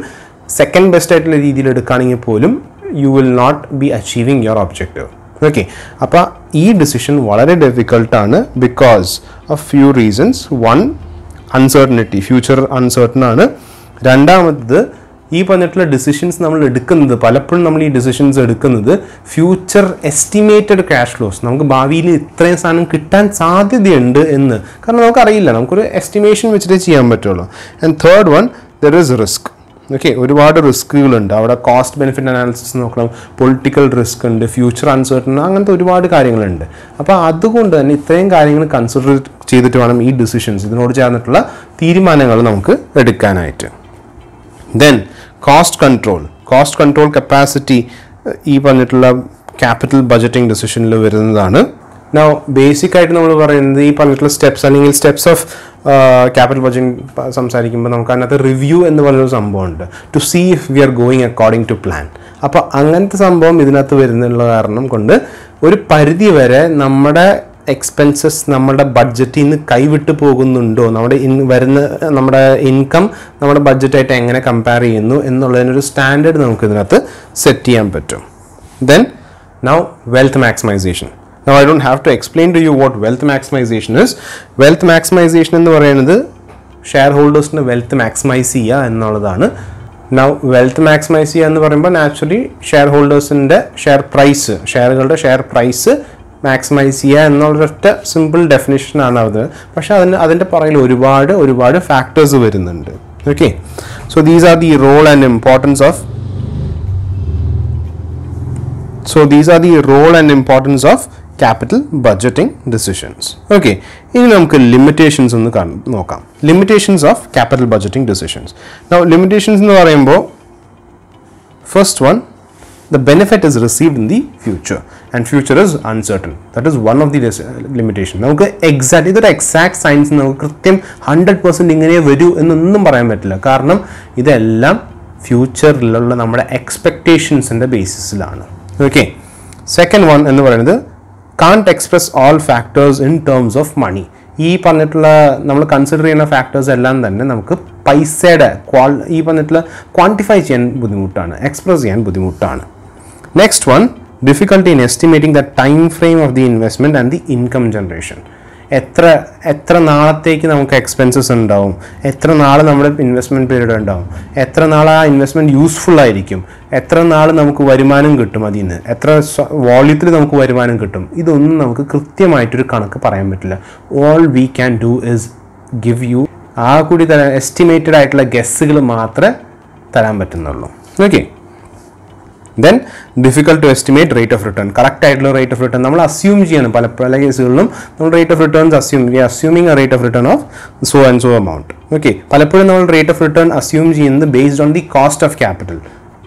സെക്കൻഡ് ബെസ്റ്റ് ആയിട്ടുള്ള രീതിയിൽ എടുക്കുകയാണെങ്കിൽ പോലും you will not be achieving your objective okay അപ്പോൾ ഈ ഡിസിഷൻ വളരെ ഡിഫിക്കൾട്ടാണ് because of few reasons one uncertainty future uncertain ആണ്. രണ്ടാമത്തത് ഈ പറഞ്ഞിട്ടുള്ള ഡിസിഷൻസ് നമ്മൾ എടുക്കുന്നത് പലപ്പോഴും നമ്മൾ ഈ ഡിസിഷൻസ് എടുക്കുന്നത് ഫ്യൂച്ചർ എസ്റ്റിമേറ്റഡ് ക്യാഷ് ഫ്ലോസ് നമുക്ക് ഭാവിയിൽ ഇത്രയും സാധനം കിട്ടാൻ സാധ്യതയുണ്ട് എന്ന്. കാരണം നമുക്കറിയില്ല നമുക്കൊരു എസ്റ്റിമേഷൻ വെച്ചിട്ടേ ചെയ്യാൻ പറ്റുള്ളൂ. And third one there is risk okay ഒരുപാട് റിസ്കുകളുണ്ട് അവിടെ കോസ്റ്റ് ബെനിഫിറ്റ് അനാലിസിസ് നോക്കണം പൊളിറ്റിക്കൽ റിസ്ക് ഉണ്ട് ഫ്യൂച്ചർ അൺസർട്ടൺ അങ്ങനത്തെ ഒരുപാട് കാര്യങ്ങളുണ്ട്. അപ്പോൾ അതുകൊണ്ട് തന്നെ ഇത്രയും കാര്യങ്ങൾ കൺസിഡർ ചെയ്തിട്ട് വേണം ഈ ഡിസിഷൻസ് ഇതിനോട് ചേർന്നിട്ടുള്ള തീരുമാനങ്ങൾ നമുക്ക് എടുക്കാനായിട്ട്. Then cost control cost control capacity ഈ പറഞ്ഞിട്ടുള്ള ക്യാപിറ്റൽ ബജറ്റിംഗ് ഡിസിഷനിൽ വരുന്നതാണ്. നൗ ബേസിക് ആയിട്ട് നമ്മൾ പറയുന്നത് ഈ പറഞ്ഞിട്ടുള്ള സ്റ്റെപ്സ് അല്ലെങ്കിൽ സ്റ്റെപ്സ് ഓഫ് ക്യാപിറ്റൽ ബജറ്റിംഗ് സംസാരിക്കുമ്പോൾ നമുക്ക് അതിനകത്ത് റിവ്യൂ എന്ന് പറഞ്ഞൊരു സംഭവമുണ്ട്. To see if we are going according to plan അപ്പോൾ അങ്ങനത്തെ സംഭവം ഇതിനകത്ത് വരുന്നുള്ള കാരണം കൊണ്ട് ഒരു പരിധി വരെ നമ്മുടെ എക്സ്പെൻസസ് നമ്മുടെ ബഡ്ജറ്റിൽ നിന്ന് കൈവിട്ട് പോകുന്നുണ്ടോ? നമ്മുടെ ഇൻ വരുന്ന നമ്മുടെ ഇൻകം നമ്മുടെ ബഡ്ജറ്റായിട്ട് എങ്ങനെ കമ്പയർ ചെയ്യുന്നു എന്നുള്ളതിനൊരു സ്റ്റാൻഡേർഡ് നമുക്ക് ഇതിനകത്ത് സെറ്റ് ചെയ്യാൻ പറ്റും. Then now wealth maximisation now I don't have to explain to you what wealth maximisation is wealth maximisation എന്ന് പറയുന്നത് ഷെയർ ഹോൾഡേഴ്സിന്റെ വെൽത്ത് മാക്സിമൈസ് ചെയ്യുക എന്നുള്ളതാണ്. നൗ വെൽത്ത് മാക്സിമൈസ് ചെയ്യുക എന്ന് പറയുമ്പോൾ നാച്ചുറലി ഷെയർ ഹോൾഡേഴ്സിന്റെ ഷെയർ പ്രൈസ് ഷെയറുകളുടെ ഷെയർ പ്രൈസ് മാക്സിമൈസ് ചെയ്യുക എന്നുള്ളൊരൊറ്റ സിമ്പിൾ ഡെഫിനേഷനാണ് അത്. പക്ഷേ അതിന് അതിന്റെ പുറകിൽ ഒരുപാട് ഒരുപാട് ഫാക്ടേഴ്സ് വരുന്നുണ്ട്. Okay so these are the role and importance of so these are the role and importance of capital budgeting decisions okay ഇനി നമുക്ക് ലിമിറ്റേഷൻസ് ഒന്ന് നോക്കാം. Limitations of capital budgeting decisions limitations എന്ന് പറയുമ്പോൾ first one, the benefit is received in the future, and future is uncertain. That is one of the limitation. നമുക്ക് എക്സാക്ട് ഇതൊരു എക്സാക്ട് സയൻസ് നമുക്ക് കൃത്യം ഹൺഡ്രഡ് പെർസെന്റ് ഇങ്ങനെ വരൂ എന്നൊന്നും പറയാൻ പറ്റില്ല. കാരണം ഇതെല്ലാം ഫ്യൂച്ചറിലുള്ള നമ്മുടെ എക്സ്പെക്റ്റേഷൻസിന്റെ ബേസിസിലാണ് ഓക്കെ സെക്കൻഡ് വൺ എന്ന് പറയുന്നത് can't express all factors in terms of money ഈ പറഞ്ഞിട്ടുള്ള നമ്മൾ കൺസിഡർ ചെയ്യുന്ന ഫാക്ടേഴ്സ് എല്ലാം തന്നെ നമുക്ക് പൈസയുടെ ക്വാൾ ഈ പറഞ്ഞിട്ടുള്ള ക്വാണ്ടിഫൈ ചെയ്യാൻ ബുദ്ധിമുട്ടാണ് എക്സ്പ്രസ് ചെയ്യാൻ ബുദ്ധിമുട്ടാണ്. Next one difficulty in estimating the time frame of the investment and the income generation എത്ര എത്ര നാളത്തേക്ക് നമുക്ക് എക്സ്പെൻസസ് ഉണ്ടാവും? എത്ര നാൾ നമ്മുടെ ഇൻവെസ്റ്റ്മെന്റ് പീരീഡ് ഉണ്ടാവും? എത്ര നാൾ ആ ഇൻവെസ്റ്റ്മെന്റ് യൂസ്ഫുൾ ആയിരിക്കും? എത്ര നാൾ നമുക്ക് വരുമാനം കിട്ടും അതിൽ നിന്ന് എത്ര വോള്യത്തിൽ നമുക്ക് വരുമാനം കിട്ടും? ഇതൊന്നും നമുക്ക് കൃത്യമായിട്ടൊരു കണക്ക് പറയാൻ പറ്റില്ല. All we can do is give you ആ കൂടി തരാൻ എസ്റ്റിമേറ്റഡ് ആയിട്ടുള്ള ഗസ്സുകൾ മാത്രമേ തരാൻ പറ്റുന്നുള്ളൂ. Okay then difficult to estimate rate of return correct ആയിട്ടുള്ള റേറ്റ് ഓഫ് റിട്ടേൺ നമ്മൾ അസ്യൂം ചെയ്യണം. പല പല കേസുകളിലും നമ്മൾ rate of returns assume we assuming a rate of return of so and so amount okay പലപ്പോഴും നമ്മൾ റേറ്റ് ഓഫ് റിട്ടേൺ അസ്യൂം ചെയ്യുന്നത് based on the cost of capital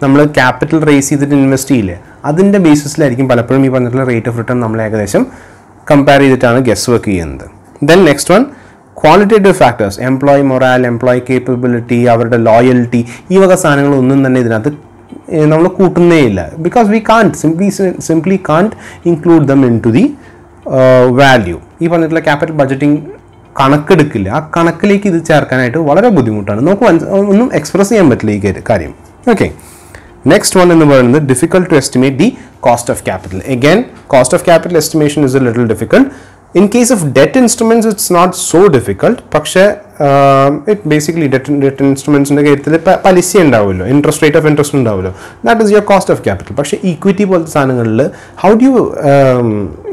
നമ്മൾ ക്യാപിറ്റൽ റേസ് ചെയ്തിട്ട് ഇൻവെസ്റ്റ് ചെയ്യില്ലേ? അതിന്റെ ബേസിസിലായിരിക്കും പലപ്പോഴും ഈ പറഞ്ഞിട്ടുള്ള റേറ്റ് ഓഫ് റിട്ടേൺ നമ്മൾ ഏകദേശം കമ്പയർ ചെയ്തിട്ടാണ് ഗസ് വർക്ക് ചെയ്യുന്നത്. Then next one qualitative factors employee morale employee capability അവരുടെ ലോയൽറ്റി ഈ വക സാധനങ്ങളൊന്നും തന്നെ ഇതിനകത്ത് നമ്മൾ കൂട്ടുന്നേ ഇല്ല. Because we can't simply simply can't include them into the value ഈ പറഞ്ഞിട്ടുള്ള ക്യാപിറ്റൽ ബഡ്ജറ്റിംഗ് കണക്കെടുക്കില്ല. ആ കണക്കിലേക്ക് ഇത് ചേർക്കാനായിട്ട് വളരെ ബുദ്ധിമുട്ടാണ്. നമുക്ക് ഒന്നും എക്സ്പ്രസ് ചെയ്യാൻ പറ്റില്ല ഈ കാര്യം- ഓക്കെ നെക്സ്റ്റ് വൺ എന്ന് പറയുന്നത് difficult to estimate the cost of capital again cost of capital estimation is a little difficult in case of debt instruments it's not so difficult പക്ഷേ ഇറ്റ് ബേസിക്കലി ഡെറ്റ് ഡെറ്റ് ഇൻസ്ട്രുമെന്റ്സിന്റെ കാര്യത്തിൽ പലിശ ഉണ്ടാവുമല്ലോ. ഇൻട്രസ്റ്റ് റേറ്റ് ഓഫ് ഇൻട്രസ്റ്റ് ഉണ്ടാവുമല്ലോ. That is your cost of capital പക്ഷേ ഈക്വിറ്റി പോലത്തെ സാധനങ്ങളിൽ ഹൗ ഡു യു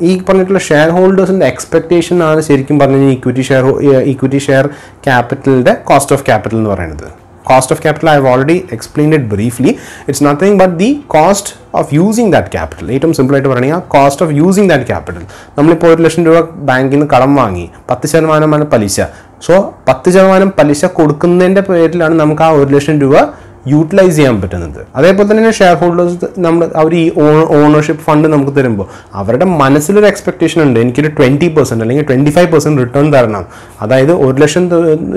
ഈ പറഞ്ഞിട്ടുള്ള ഷെയർ ഹോൾഡേഴ്സിന്റെ എക്സ്പെക്ടേഷൻ ആണ് ശരിക്കും പറഞ്ഞു കഴിഞ്ഞാൽ ഈക്വിറ്റി ഷെയർ ഇക്വിറ്റി ഷെയർ ക്യാപിറ്റലിന്റെ കോസ്റ്റ് ഓഫ് ക്യാപിറ്റൽ എന്ന് പറയുന്നത്? Cost of capital i have already explained it briefly. It's nothing but the cost of using that capital. ഏറ്റവും സിമ്പിളായിട്ട് പറയുകയാണെങ്കിൽ cost of using that capital നമ്മളിപ്പോൾ ഒരു ലക്ഷം രൂപ ബാങ്കിൽ നിന്ന് കടം വാങ്ങി. പത്ത് ശതമാനമാണ് പലിശ. സോ പത്ത് ശതമാനം പലിശ കൊടുക്കുന്നതിന്റെ പേരിലാണ് നമുക്ക് ആ ഒരു ലക്ഷം രൂപ യൂട്ടിലൈസ് ചെയ്യാൻ പറ്റുന്നത്. അതേപോലെ തന്നെ ഷെയർ ഹോൾഡേഴ്സ് നമ്മൾ അവർ ഈ ഓണർഷിപ്പ് ഫണ്ട് നമുക്ക് തരുമ്പോൾ അവരുടെ മനസ്സിലൊരു എക്സ്പെക്ടേഷൻ ഉണ്ട്. എനിക്കൊരു ട്വന്റി പെർസെന്റ് അല്ലെങ്കിൽ ട്വന്റി ഫൈവ് പെർസെന്റ് റിട്ടേൺ തരണം. അതായത് ഒരു ലക്ഷം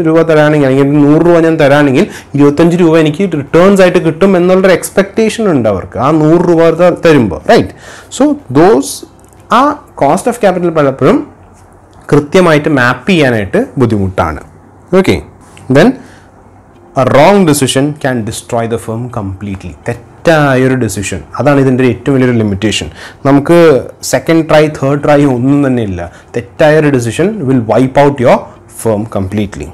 രൂപ തരാണെങ്കിൽ അല്ലെങ്കിൽ നൂറ് രൂപ ഞാൻ തരാണെങ്കിൽ ഇരുപത്തഞ്ച് രൂപ എനിക്ക് റിട്ടേൺസ് ആയിട്ട് കിട്ടും എന്നുള്ളൊരു എക്സ്പെക്ടേഷൻ ഉണ്ട് അവർക്ക്. ആ നൂറ് രൂപ തരുമ്പോൾ റൈറ്റ് സോ ദോസ് ആ കോസ്റ്റ് ഓഫ് ക്യാപിറ്റൽ പലപ്പോഴും കൃത്യമായിട്ട് മാപ്പ് ചെയ്യാനായിട്ട് ബുദ്ധിമുട്ടാണ്. Okay then a wrong decision can destroy the firm completely തെറ്റായൊരു decision അതാണ് ഇതിന്റെ ഏറ്റവും വലിയൊരു ലിമിറ്റേഷൻ നമുക്ക് സെക്കൻഡ് ട്രൈ തേർഡ് ട്രൈ ഒന്നും തന്നെ ഇല്ല. തെറ്റായൊരു decision will wipe out your firm completely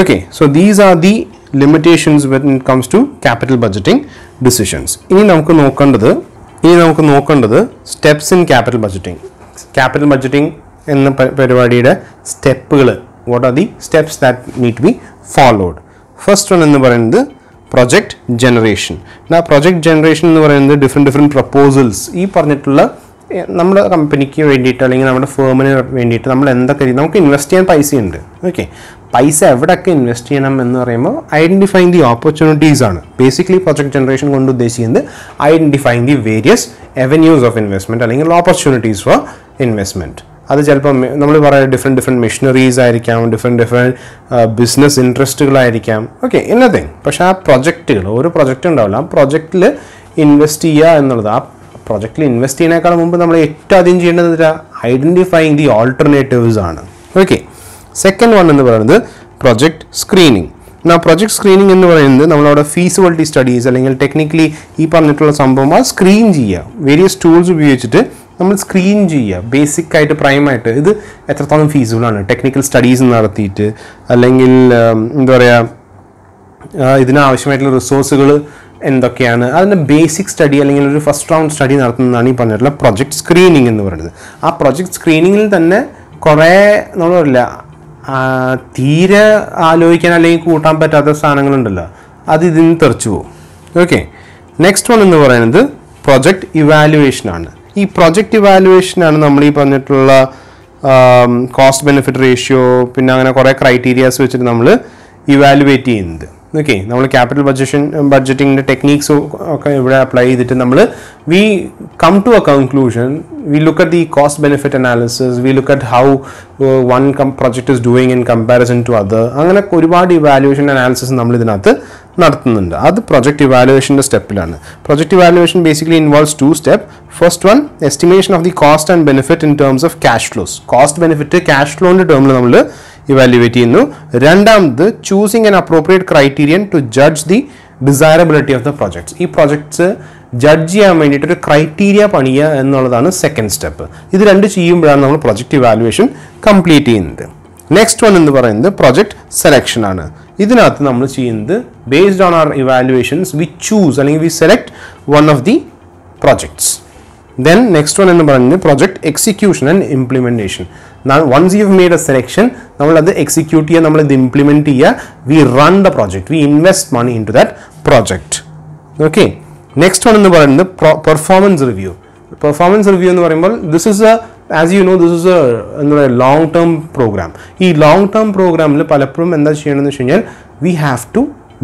okay so these are the limitations when it comes to capital budgeting decisions ഇനി നമുക്ക് നോക്കേണ്ടത് ഇനി നമുക്ക് നോക്കേണ്ടത് steps in capital budgeting capital budgeting എന്ന പരിപാടിയുടെ സ്റ്റെപ്പുകൾ what are the steps that need be followed first one എന്ന് പറയുന്നത് പ്രൊജക്ട് ജനറേഷൻ ആ പ്രൊജക്ട് ജനറേഷൻ എന്ന് പറയുന്നത് ഡിഫറെന്റ് ഡിഫറെന്റ് പ്രപ്പോസൽസ് ഈ പറഞ്ഞിട്ടുള്ള നമ്മുടെ കമ്പനിക്ക് വേണ്ടിയിട്ട് അല്ലെങ്കിൽ നമ്മുടെ ഫേമിന് വേണ്ടിയിട്ട് നമ്മൾ എന്തൊക്കെ നമുക്ക് ഇൻവെസ്റ്റ് ചെയ്യാൻ പൈസയുണ്ട്. ഓക്കെ പൈസ എവിടെയൊക്കെ ഇൻവെസ്റ്റ് ചെയ്യണം എന്ന് പറയുമ്പോൾ ഐഡന്റിഫൈങ് ദി ഓപ്പർച്യൂണിറ്റീസ് ആണ്. ബേസിക്കലി പ്രൊജക്ട് ജനറേഷൻ കൊണ്ട് ഉദ്ദേശിക്കുന്നത് identifying the various avenues of investment അല്ലെങ്കിൽ ഓപ്പർച്യൂണിറ്റീസ് ഫോർ ഇൻവെസ്റ്റ്മെന്റ് അത് ചിലപ്പം നമ്മൾ പറയുക ഡിഫറെന്റ് ഡിഫറെന്റ് മെഷീനറീസ് ആയിരിക്കാം ഡിഫറെന്റ് ഡിഫറെന്റ് ബിസിനസ് ഇൻട്രസ്റ്റുകളായിരിക്കാം ഓക്കെ എന്നതിങ് പക്ഷേ ആ പ്രൊജക്റ്റുകൾ ഒരു പ്രൊജക്റ്റ് ഉണ്ടാവില്ല. ആ പ്രൊജക്റ്റിൽ ഇൻവെസ്റ്റ് ചെയ്യുക എന്നുള്ളത് ആ പ്രൊജക്റ്റിൽ ഇൻവെസ്റ്റ് ചെയ്യുന്നതിനേക്കാൾ മുമ്പ് നമ്മൾ ഏറ്റവും ആദ്യം ചെയ്യേണ്ടത് ഐഡന്റിഫൈങ് ദി ഓൾട്ടർനേറ്റീവ്സ് ആണ്. ഓക്കെ സെക്കൻഡ് വൺ എന്ന് പറയുന്നത് പ്രൊജക്ട് സ്ക്രീനിങ് ആ പ്രൊജക്ട് സ്ക്രീനിങ് എന്ന് പറയുന്നത് നമ്മളവിടെ ഫീസിബിലിറ്റി സ്റ്റഡീസ് അല്ലെങ്കിൽ ടെക്നിക്കലി ഈ പറഞ്ഞിട്ടുള്ള സംഭവം ആ സ്ക്രീൻ ചെയ്യുക. വേരിയസ് ടൂൾസ് ഉപയോഗിച്ചിട്ട് നമ്മൾ സ്ക്രീൻ ചെയ്യുക. ബേസിക് ആയിട്ട് പ്രൈമായിട്ട് ഇത് എത്രത്തോളം ഫീസിബിളാണ് ടെക്നിക്കൽ സ്റ്റഡീസ് നടത്തിയിട്ട് അല്ലെങ്കിൽ എന്താ പറയുക ഇതിനാവശ്യമായിട്ടുള്ള റിസോഴ്സുകൾ എന്തൊക്കെയാണ്? അതിന്റെ ബേസിക് സ്റ്റഡി അല്ലെങ്കിൽ ഒരു ഫസ്റ്റ് റൗണ്ട് സ്റ്റഡി നടത്തുന്നതാണ് ഈ പറഞ്ഞിട്ടുള്ള പ്രൊജക്ട് സ്ക്രീനിങ് എന്ന് പറയുന്നത്. ആ പ്രൊജക്ട് സ്ക്രീനിങ്ങിൽ തന്നെ കുറേ നമ്മൾ പറയില്ല തീരെ ആലോചിക്കാൻ അല്ലെങ്കിൽ കൂട്ടാൻ പറ്റാത്ത സാധനങ്ങളുണ്ടല്ലോ. അത് ഇതിന് തെറിച്ചു പോകും. ഓക്കെ നെക്സ്റ്റ് വൺ എന്ന് പറയുന്നത് പ്രൊജക്ട് ഇവാലുവേഷൻ ആണ്. ഈ പ്രൊജക്റ്റ് ഇവാലുവേഷനാണ് നമ്മൾ ഈ പറഞ്ഞിട്ടുള്ള കോസ്റ്റ് ബെനിഫിറ്റ് റേഷ്യോ പിന്നെ അങ്ങനെ കുറേ ക്രൈറ്റീരിയാസ് വെച്ചിട്ട് നമ്മൾ ഇവാലുവേറ്റ് ചെയ്യുന്നത്. ഓക്കെ നമ്മൾ ക്യാപിറ്റൽ ബഡ്ജറ്റ് ബഡ്ജറ്റിങ്ങിന്റെ ടെക്നീക്സ് ഒക്കെ ഇവിടെ അപ്ലൈ ചെയ്തിട്ട് നമ്മൾ we come to a conclusion we look at the cost benefit analysis we look at how one come project is doing in comparison to other അങ്ങനെ ഒരുപാട് ഇവാലുവേഷൻ അനാലിസിസ് നമ്മൾ ഇതിനകത്ത് നടത്തുന്നുണ്ട്. അത് പ്രൊജക്റ്റ് ഇവാലുവേഷന്റെ സ്റ്റെപ്പിലാണ് project evaluation basically involves two step first one estimation of the cost and benefit in terms of cash flows cost benefit cash ഫ്ലോന്റെ ടേമിൽ നമ്മൾ ഇവാലുവേറ്റ് ചെയ്യുന്നു. രണ്ടാമത് choosing an appropriate criterion to judge the desirability of the projects ഈ പ്രൊജക്ട്സ് ജഡ്ജ് ചെയ്യാൻ വേണ്ടിയിട്ട് ഒരു ക്രൈറ്റീരിയ പണിയുക എന്നുള്ളതാണ് സെക്കൻഡ് സ്റ്റെപ്പ് ഇത് രണ്ട് ചെയ്യുമ്പോഴാണ് നമ്മൾ പ്രൊജക്ട് ഇവാലുവേഷൻ കംപ്ലീറ്റ് ചെയ്യുന്നത്. നെക്സ്റ്റ് വൺ എന്ന് പറയുന്നത് പ്രൊജക്ട് സെലക്ഷൻ ആണ്. ഇതിനകത്ത് നമ്മൾ ചെയ്യുന്നത് based on our evaluations we choose അല്ലെങ്കിൽ we select one of the projects then next one എന്ന് പറയുന്നത് project execution and implementation once you made a selection നമ്മൾ അത് എക്സിക്യൂട്ട് ചെയ്യുക നമ്മൾ ഇത് ഇംപ്ലിമെന്റ് ചെയ്യുക we run the project we invest money into that project okay next one എന്ന് പറയുന്നത് പെർഫോമൻസ് റിവ്യൂ പെർഫോമൻസ് റിവ്യൂ എന്ന് പറയുമ്പോൾ this is a as you know this is എന്താ പറയുക ലോങ് ടേം പ്രോഗ്രാം ഈ ലോങ് ടേം പ്രോഗ്രാമിൽ പലപ്പോഴും എന്താ ചെയ്യണമെന്ന് വെച്ച് കഴിഞ്ഞാൽ we have to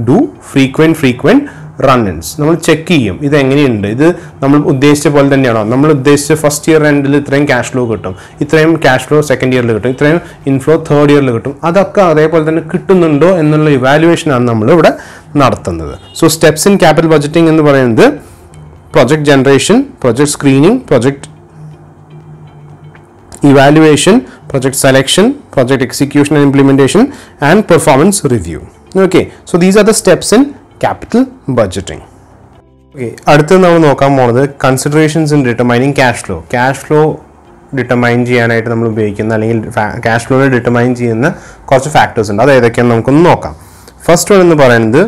do frequent frequent runnings നമ്മൾ ചെക്ക് ചെയ്യും ഇത് എങ്ങനെയുണ്ട്? ഇത് നമ്മൾ ഉദ്ദേശിച്ച പോലെ തന്നെയാണോ? നമ്മൾ ഉദ്ദേശിച്ച ഫസ്റ്റ് ഇയർ എൻഡിൽ ഇത്രയും ക്യാഷ് ഫ്ലോ കിട്ടും. ഇത്രയും ക്യാഷ് ഫ്ലോ സെക്കൻഡ് ഇയറിൽ കിട്ടും. ഇത്രയും ഇൻഫ്ലോ തേർഡ് ഇയറിൽ കിട്ടും. അതൊക്കെ അതേപോലെ തന്നെ കിട്ടുന്നുണ്ടോ എന്നുള്ള ഇവാലുവേഷനാണ് നമ്മൾ ഇവിടെ നടത്തുന്നത്. So steps in capital budgeting എന്ന് പറയുന്നത് project generation project screening project evaluation, project selection, project execution and implementation, and performance review. Okay, so these are the steps in capital budgeting. Okay അടുത്ത് നമ്മൾ നോക്കാൻ പോകുന്നത് considerations in determining cash flow cash flow determine ചെയ്യാനായിട്ട് നമ്മൾ ഉപയോഗിക്കുന്ന അല്ലെങ്കിൽ ക്യാഷ് ഫ്ലോയിൽ ഡിറ്റർമൈൻ ചെയ്യുന്ന കുറച്ച് ഫാക്ടേഴ്സ് ഉണ്ട്. അത് ഏതൊക്കെയാണെന്ന് നമുക്കൊന്ന് നോക്കാം. ഫസ്റ്റ് വൺ എന്ന് പറയുന്നത്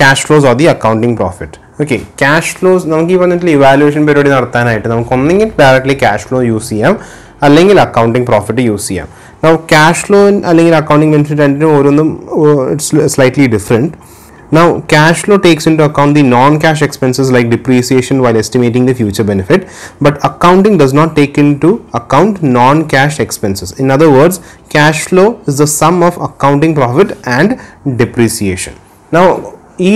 cash flows or the accounting profit okay cash flows നമുക്ക് ഈ പറഞ്ഞിട്ടുള്ള ഇവാലുവേഷൻ പരിപാടി നടത്താനായിട്ട് നമുക്ക് ഒന്നെങ്കിൽ ഡയറക്റ്റ്ലി ക്യാഷ് ഫ്ലോ യൂസ് ചെയ്യാം. അല്ലെങ്കിൽ അക്കൗണ്ടിങ് പ്രോഫിറ്റ് യൂസ് ചെയ്യാം now ക്യാഷ് ഫ്ലോ അല്ലെങ്കിൽ അക്കൗണ്ടിങ് ബെനിഫിറ്റ് രണ്ടിനും ഓരോന്നും it's slightly different Now, cash flow takes into account the non-cash expenses like depreciation while estimating the future benefit, but accounting does not take into account non-cash expenses. In other words, cash flow is the sum of accounting profit and depreciation. Now, ഈ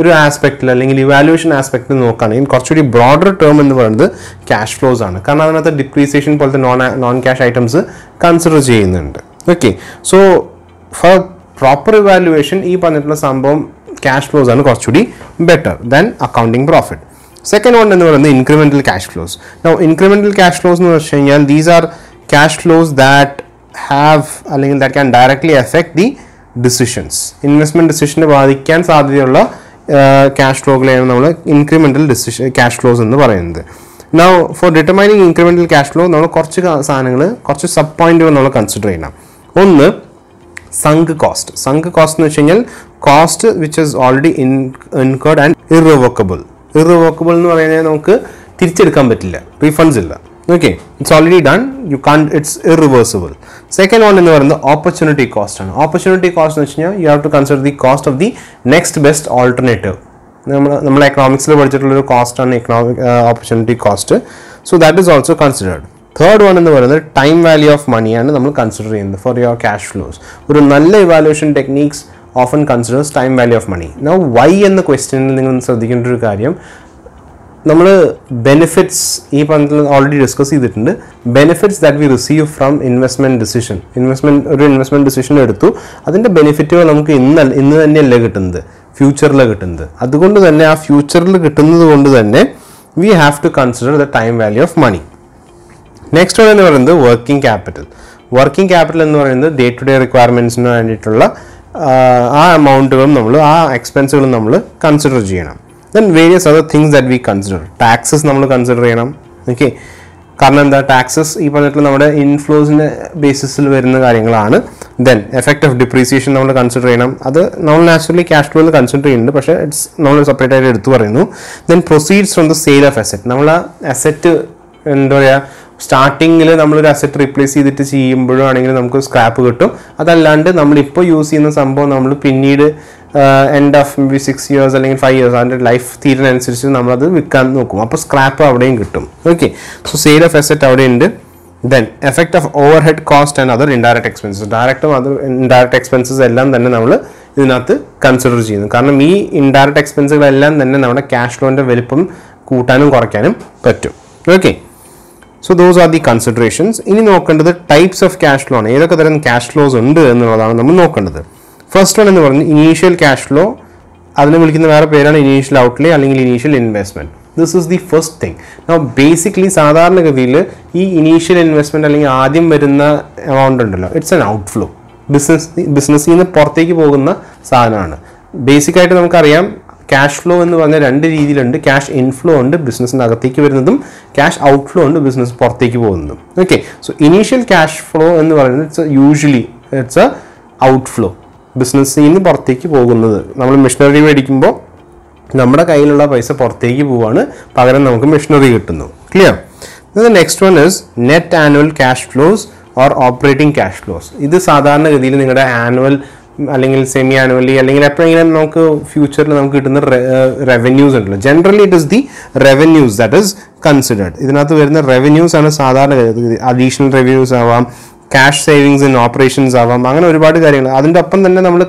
ഒരു ആസ്പെക്റ്റിൽ അല്ലെങ്കിൽ ഇവാലുവേഷൻ ആസ്പെക്റ്റിൽ നോക്കുകയാണെങ്കിൽ കുറച്ചുകൂടി ബ്രോഡർ ടേം എന്ന് പറയുന്നത് ക്യാഷ് ഫ്ലോസ് ആണ്. കാരണം അതിനകത്ത് ഡിപ്രീസിയേഷൻ പോലത്തെ non non cash items consider ചെയ്യുന്നുണ്ട്. Okay so for proper evaluation ഈ പറഞ്ഞിട്ടുള്ള സംഭവം ക്യാഷ് ഫ്ലോസ് ആണ് കുറച്ചുകൂടി better than accounting profit second one എന്ന് പറയുന്നത് incremental cash flows no incremental cash flows എന്ന് വെച്ച് കഴിഞ്ഞാൽ these are cash flows that have അല്ലെങ്കിൽ that can directly affect the decisions investment ഡിസിഷനെ ബാധിക്കാൻ സാധ്യതയുള്ള ക്യാഷ് ഫ്ലോകളെയാണ് നമ്മൾ ഇൻക്രിമെന്റൽ ഡിസിഷൻ ക്യാഷ് ഫ്ലോസ് എന്ന് പറയുന്നത്. Now for determining incremental cash flow നമ്മൾ കുറച്ച് സാധനങ്ങൾ കുറച്ച് സബ് പോയിന്റുകൾ നമ്മൾ കൺസിഡർ ചെയ്യണം. ഒന്ന് സങ്ക് കോസ്റ്റ് സങ്ക് കോസ്റ്റ് എന്ന് വെച്ച് കഴിഞ്ഞാൽ cost which is already in incurred and irrevocable irrevocable എന്ന് പറയുന്നത് നമുക്ക് തിരിച്ചെടുക്കാൻ പറ്റില്ല. റീഫണ്ട്സ് ഇല്ല. Okay it's already done you can't it's irreversible second one എന്ന് പറയുന്നത് ഓപ്പർച്യൂണിറ്റി കോസ്റ്റ് ആണ്. ഓപ്പർച്യൂണിറ്റി കോസ്റ്റ് എന്ന് വെച്ച് കഴിഞ്ഞാൽ you have to consider the cost of the next best alternative നമ്മൾ നമ്മൾ എക്കണോമിക്സിൽ പഠിച്ചിട്ടുള്ളൊരു കോസ്റ്റാണ് economic opportunity cost so that is also considered third one എന്ന് പറയുന്നത് ടൈം വാല്യൂ ഓഫ് മണിയാണ് നമ്മൾ കൺസിഡർ ചെയ്യുന്നത് ഫോർ യുവർ ക്യാഷ് ഫ്ലോസ് ഒരു നല്ല evaluation techniques often considers time value of money now why എന്ന ക്വസ്റ്റ്യനിൽ നിങ്ങൾ ശ്രദ്ധിക്കേണ്ട ഒരു കാര്യം നമ്മൾ ബെനിഫിറ്റ്സ് ഈ പറഞ്ഞിട്ടുള്ള ഓൾറെഡി ഡിസ്കസ് ചെയ്തിട്ടുണ്ട്. Benefits that we receive from investment decision investment ഒരു ഇൻവെസ്റ്റ്മെന്റ് ഡിസിഷൻ എടുത്തു. അതിന്റെ ബെനിഫിറ്റുകൾ നമുക്ക് ഇന്ന് ഇന്ന് തന്നെയല്ല കിട്ടുന്നത്? ഫ്യൂച്ചറിൽ കിട്ടുന്നത്. അതുകൊണ്ട് തന്നെ ആ ഫ്യൂച്ചറിൽ കിട്ടുന്നത് കൊണ്ട് തന്നെ we have to consider the time value of money next one എന്ന് പറയുന്നത് വർക്കിംഗ് ക്യാപിറ്റൽ വർക്കിംഗ് ക്യാപിറ്റൽ എന്ന് പറയുന്നത് ഡേ ടു ഡേ റിക്വയർമെന്റ്സിന് വേണ്ടിയിട്ടുള്ള ആ എമൗണ്ടുകളും നമ്മൾ ആ എക്സ്പെൻസുകളും നമ്മൾ കൺസിഡർ ചെയ്യണം. Then various other things that we consider taxes നമ്മൾ കൺസിഡർ ചെയ്യണം. ഓക്കെ കാരണം എന്താ? ടാക്സസ് ഈ പറഞ്ഞിട്ടുള്ള നമ്മുടെ ഇൻഫ്ലോസിന്റെ ബേസിസിൽ വരുന്ന കാര്യങ്ങളാണ്. ദെൻ എഫക്റ്റ് ഓഫ് ഡിപ്രീസിയേഷൻ നമ്മൾ കൺസിഡർ ചെയ്യണം. അത് നമ്മൾ നാച്ചുറലി ക്യാഷ് ഫ്ലോയിൽ കൺസിഡർ ചെയ്യുന്നുണ്ട്. പക്ഷേ ഇറ്റ്സ് നമ്മൾ സെപ്പറേറ്റ് ആയിട്ട് എടുത്തു പറയുന്നു. Then proceeds from the sale of asset നമ്മൾ ആ അസെറ്റ് എന്താ പറയുക സ്റ്റാർട്ടിങ്ങിൽ നമ്മളൊരു അസെറ്റ് റീപ്ലേസ് ചെയ്തിട്ട് ചെയ്യുമ്പോഴും ആണെങ്കിൽ നമുക്ക് സ്ക്രാപ്പ് കിട്ടും. അതല്ലാണ്ട് നമ്മളിപ്പോൾ യൂസ് ചെയ്യുന്ന സംഭവം നമ്മൾ പിന്നീട് end of be six years അല്ലെങ്കിൽ ഫൈവ് ഇയേഴ്സ് അതിന്റെ ലൈഫ് തീരുന്നതനുസരിച്ച് നമ്മളത് വിൽക്കാൻ നോക്കും. അപ്പോൾ സ്ക്രാപ്പ് അവിടെയും കിട്ടും. Okay so sale of asset അവിടെ ഉണ്ട് then effect of overhead cost and other indirect expenses ഡയറക്റ്റും other indirect expenses എല്ലാം തന്നെ നമ്മൾ ഇതിനകത്ത് കൺസിഡർ ചെയ്യുന്നു. കാരണം ഈ ഇൻഡയറക്റ്റ് എക്സ്പെൻസുകളെല്ലാം തന്നെ നമ്മുടെ ക്യാഷ് ഫ്ലോന്റെ വലിപ്പം കൂട്ടാനും കുറയ്ക്കാനും പറ്റും. Okay so those are the considerations ഇനി നോക്കേണ്ടത് ടൈപ്സ് ഓഫ് ക്യാഷ് ഫ്ലോ ആണ്. ഏതൊക്കെ തരം ക്യാഷ് ഫ്ലോസ് ഉണ്ട് എന്നുള്ളതാണ് നമ്മൾ നോക്കേണ്ടത്. ഫസ്റ്റ് വൺ എന്ന് പറഞ്ഞ് ഇനീഷ്യൽ ക്യാഷ് ഫ്ലോ അതിനെ വിളിക്കുന്ന വേറെ പേരാണ് ഇനീഷ്യൽ ഔട്ട്ലേ അല്ലെങ്കിൽ initial investment this is the first thing now basically സാധാരണഗതിയിൽ ഈ ഇനീഷ്യൽ ഇൻവെസ്റ്റ്മെന്റ് അല്ലെങ്കിൽ ആദ്യം വരുന്ന എമൗണ്ട് ഉണ്ടല്ലോ. It's an outflow business ബിസിനസ്സിൽ നിന്ന് പുറത്തേക്ക് പോകുന്ന സാധനമാണ്. ബേസിക് ആയിട്ട് നമുക്കറിയാം ക്യാഷ് ഫ്ലോ എന്ന് പറഞ്ഞാൽ രണ്ട് രീതിയിലുണ്ട്. ക്യാഷ് ഇൻഫ്ലോ ഉണ്ട് ബിസിനസ്സിന്റെ അകത്തേക്ക് വരുന്നതും ക്യാഷ് ഔട്ട്ഫ്ലോ ഉണ്ട് ബിസിനസ് പുറത്തേക്ക് പോകുന്നതും. Okay so initial cash flow എന്ന് പറയുന്നത് it's usually it's a outflow ബിസിനസ്സിൽ നിന്ന് പുറത്തേക്ക് പോകുന്നത്. നമ്മൾ മെഷീനറി മേടിക്കുമ്പോൾ നമ്മുടെ കയ്യിലുള്ള പൈസ പുറത്തേക്ക് പോവാണ്. പകരം നമുക്ക് മെഷീനറി കിട്ടുന്നു. Clear next one is net annual cash flows or operating cash flows ഇത് സാധാരണഗതിയിൽ നിങ്ങളുടെ ആനുവൽ അല്ലെങ്കിൽ സെമി ആനുവലി അല്ലെങ്കിൽ എപ്പോഴെങ്കിലും നമുക്ക് ഫ്യൂച്ചറിൽ നമുക്ക് കിട്ടുന്ന റവന്യൂസ് ഉണ്ടല്ലോ. Generally it is the revenues that is considered ഇതിനകത്ത് വരുന്ന റവന്യൂസ് ആണ് സാധാരണ അഡീഷണൽ റവന്യൂസ് ആവാം. ക്യാഷ് സേവിങ്സ് ഇൻ ഓപ്പറേഷൻസ് ആവാം. അങ്ങനെ ഒരുപാട് കാര്യങ്ങൾ. അതിന്റെ ഒപ്പം തന്നെ നമ്മൾ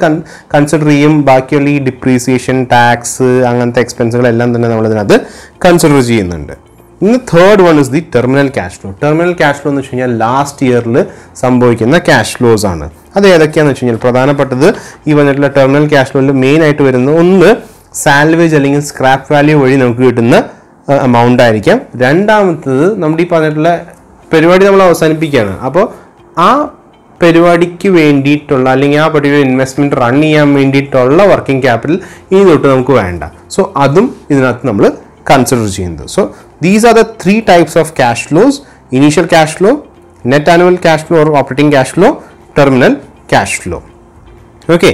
കൺസിഡർ ചെയ്യും. ബാക്കിയുള്ള ഈ ഡിപ്രീസിയേഷൻ ടാക്സ് അങ്ങനത്തെ എക്സ്പെൻസുകളെല്ലാം തന്നെ നമ്മൾ ഇതിനകത്ത് കൺസിഡർ ചെയ്യുന്നുണ്ട്. ഇന്ന് third one is the terminal cash flow terminal cash flow എന്ന് വെച്ച് കഴിഞ്ഞാൽ ലാസ്റ്റ് ഇയറിൽ സംഭവിക്കുന്ന ക്യാഷ് ഫ്ലോസ് ആണ്. അത് ഏതൊക്കെയാണെന്ന് വെച്ച് കഴിഞ്ഞാൽ പ്രധാനപ്പെട്ടത് ഈ വന്നിട്ടുള്ള ടെർമിനൽ ക്യാഷ് ഫ്ലോയിൽ മെയിൻ ആയിട്ട് വരുന്ന ഒന്ന് സാൽവേജ് അല്ലെങ്കിൽ സ്ക്രാപ്പ് വാല്യൂ വഴി നമുക്ക് കിട്ടുന്ന എമൗണ്ട് ആയിരിക്കാം. രണ്ടാമത്തത് നമ്മുടെ ഈ പറഞ്ഞിട്ടുള്ള പരിപാടി നമ്മൾ അവസാനിപ്പിക്കുകയാണ്. അപ്പോൾ ആ പരിപാടിക്ക് വേണ്ടിയിട്ടുള്ള അല്ലെങ്കിൽ ആ പർട്ടിക്കുലർ ഇൻവെസ്റ്റ്മെന്റ് റൺ ചെയ്യാൻ വേണ്ടിയിട്ടുള്ള വർക്കിംഗ് ക്യാപിറ്റൽ ഇനി തൊട്ട് നമുക്ക് വേണ്ട. സോ അതും ഇതിനകത്ത് നമ്മൾ കൺസിഡർ ചെയ്യുന്നത്. So these are the three types of cash flows initial cash flow net annual cash flow or operating cash flow terminal cash flow okay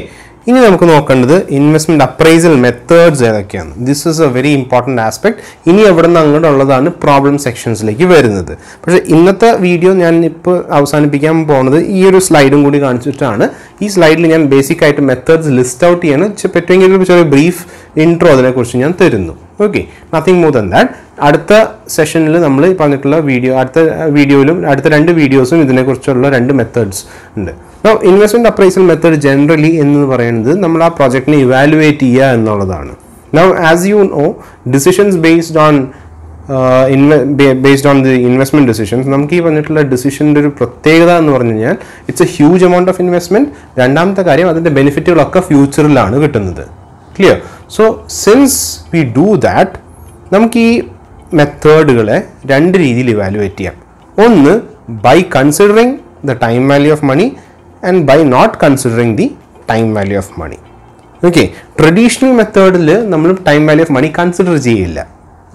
ഇനി നമുക്ക് നോക്കേണ്ടത് ഇൻവെസ്റ്റ്മെന്റ് അപ്രൈസൽ മെത്തേഡ്സ് ഏതൊക്കെയാണ്? This is a very important aspect ഇനി എവിടെ നിന്ന് അങ്ങോട്ടുള്ളതാണ് പ്രോബ്ലം സെക്ഷൻസിലേക്ക് വരുന്നത്. പക്ഷേ ഇന്നത്തെ വീഡിയോ ഞാൻ ഇപ്പോൾ അവസാനിപ്പിക്കാൻ പോകുന്നത് ഈ ഒരു സ്ലൈഡും കൂടി കാണിച്ചിട്ടാണ്. ഈ സ്ലൈഡിൽ ഞാൻ ബേസിക് ആയിട്ട് മെത്തേഡ്സ് ലിസ്റ്റ് ഔട്ട് ചെയ്യാണ്. പറ്റുമെങ്കിൽ ചെറിയ ബ്രീഫ് ഇൻട്രോ അതിനെക്കുറിച്ച് ഞാൻ തരുന്നു. Okay nothing more than that അടുത്ത സെഷനിൽ നമ്മൾ പറഞ്ഞിട്ടുള്ള വീഡിയോ അടുത്ത വീഡിയോയിലും അടുത്ത രണ്ട് വീഡിയോസും ഇതിനെക്കുറിച്ചുള്ള രണ്ട് മെത്തേഡ്സ് ഉണ്ട്. അപ്പോൾ ഇൻവെസ്റ്റ്മെന്റ് അപ്രൈസൽ മെത്തേഡ് ജനറലി എന്ന് പറയുന്നത് നമ്മൾ ആ പ്രോജക്റ്റിനെ ഇവാലുവേറ്റ് ചെയ്യുക എന്നുള്ളതാണ്. Now as you know decisions based on ഇൻവെ based on the investment decisions നമുക്ക് ഈ പറഞ്ഞിട്ടുള്ള ഡിസിഷന്റെ ഒരു പ്രത്യേകത എന്ന് പറഞ്ഞു കഴിഞ്ഞാൽ it's a huge amount of investment രണ്ടാമത്തെ കാര്യം അതിന്റെ ബെനിഫിറ്റുകളൊക്കെ ഫ്യൂച്ചറിലാണ് കിട്ടുന്നത്. Clear so since we do that നമുക്ക് ഈ മെത്തേഡുകളെ രണ്ട് രീതിയിൽ ഇവാലുവേറ്റ് ചെയ്യാം. ഒന്ന് by considering the time value of money and by not considering the time value of money okay traditional മെത്തേഡിൽ നമ്മൾ time value of money consider ചെയ്യില്ല.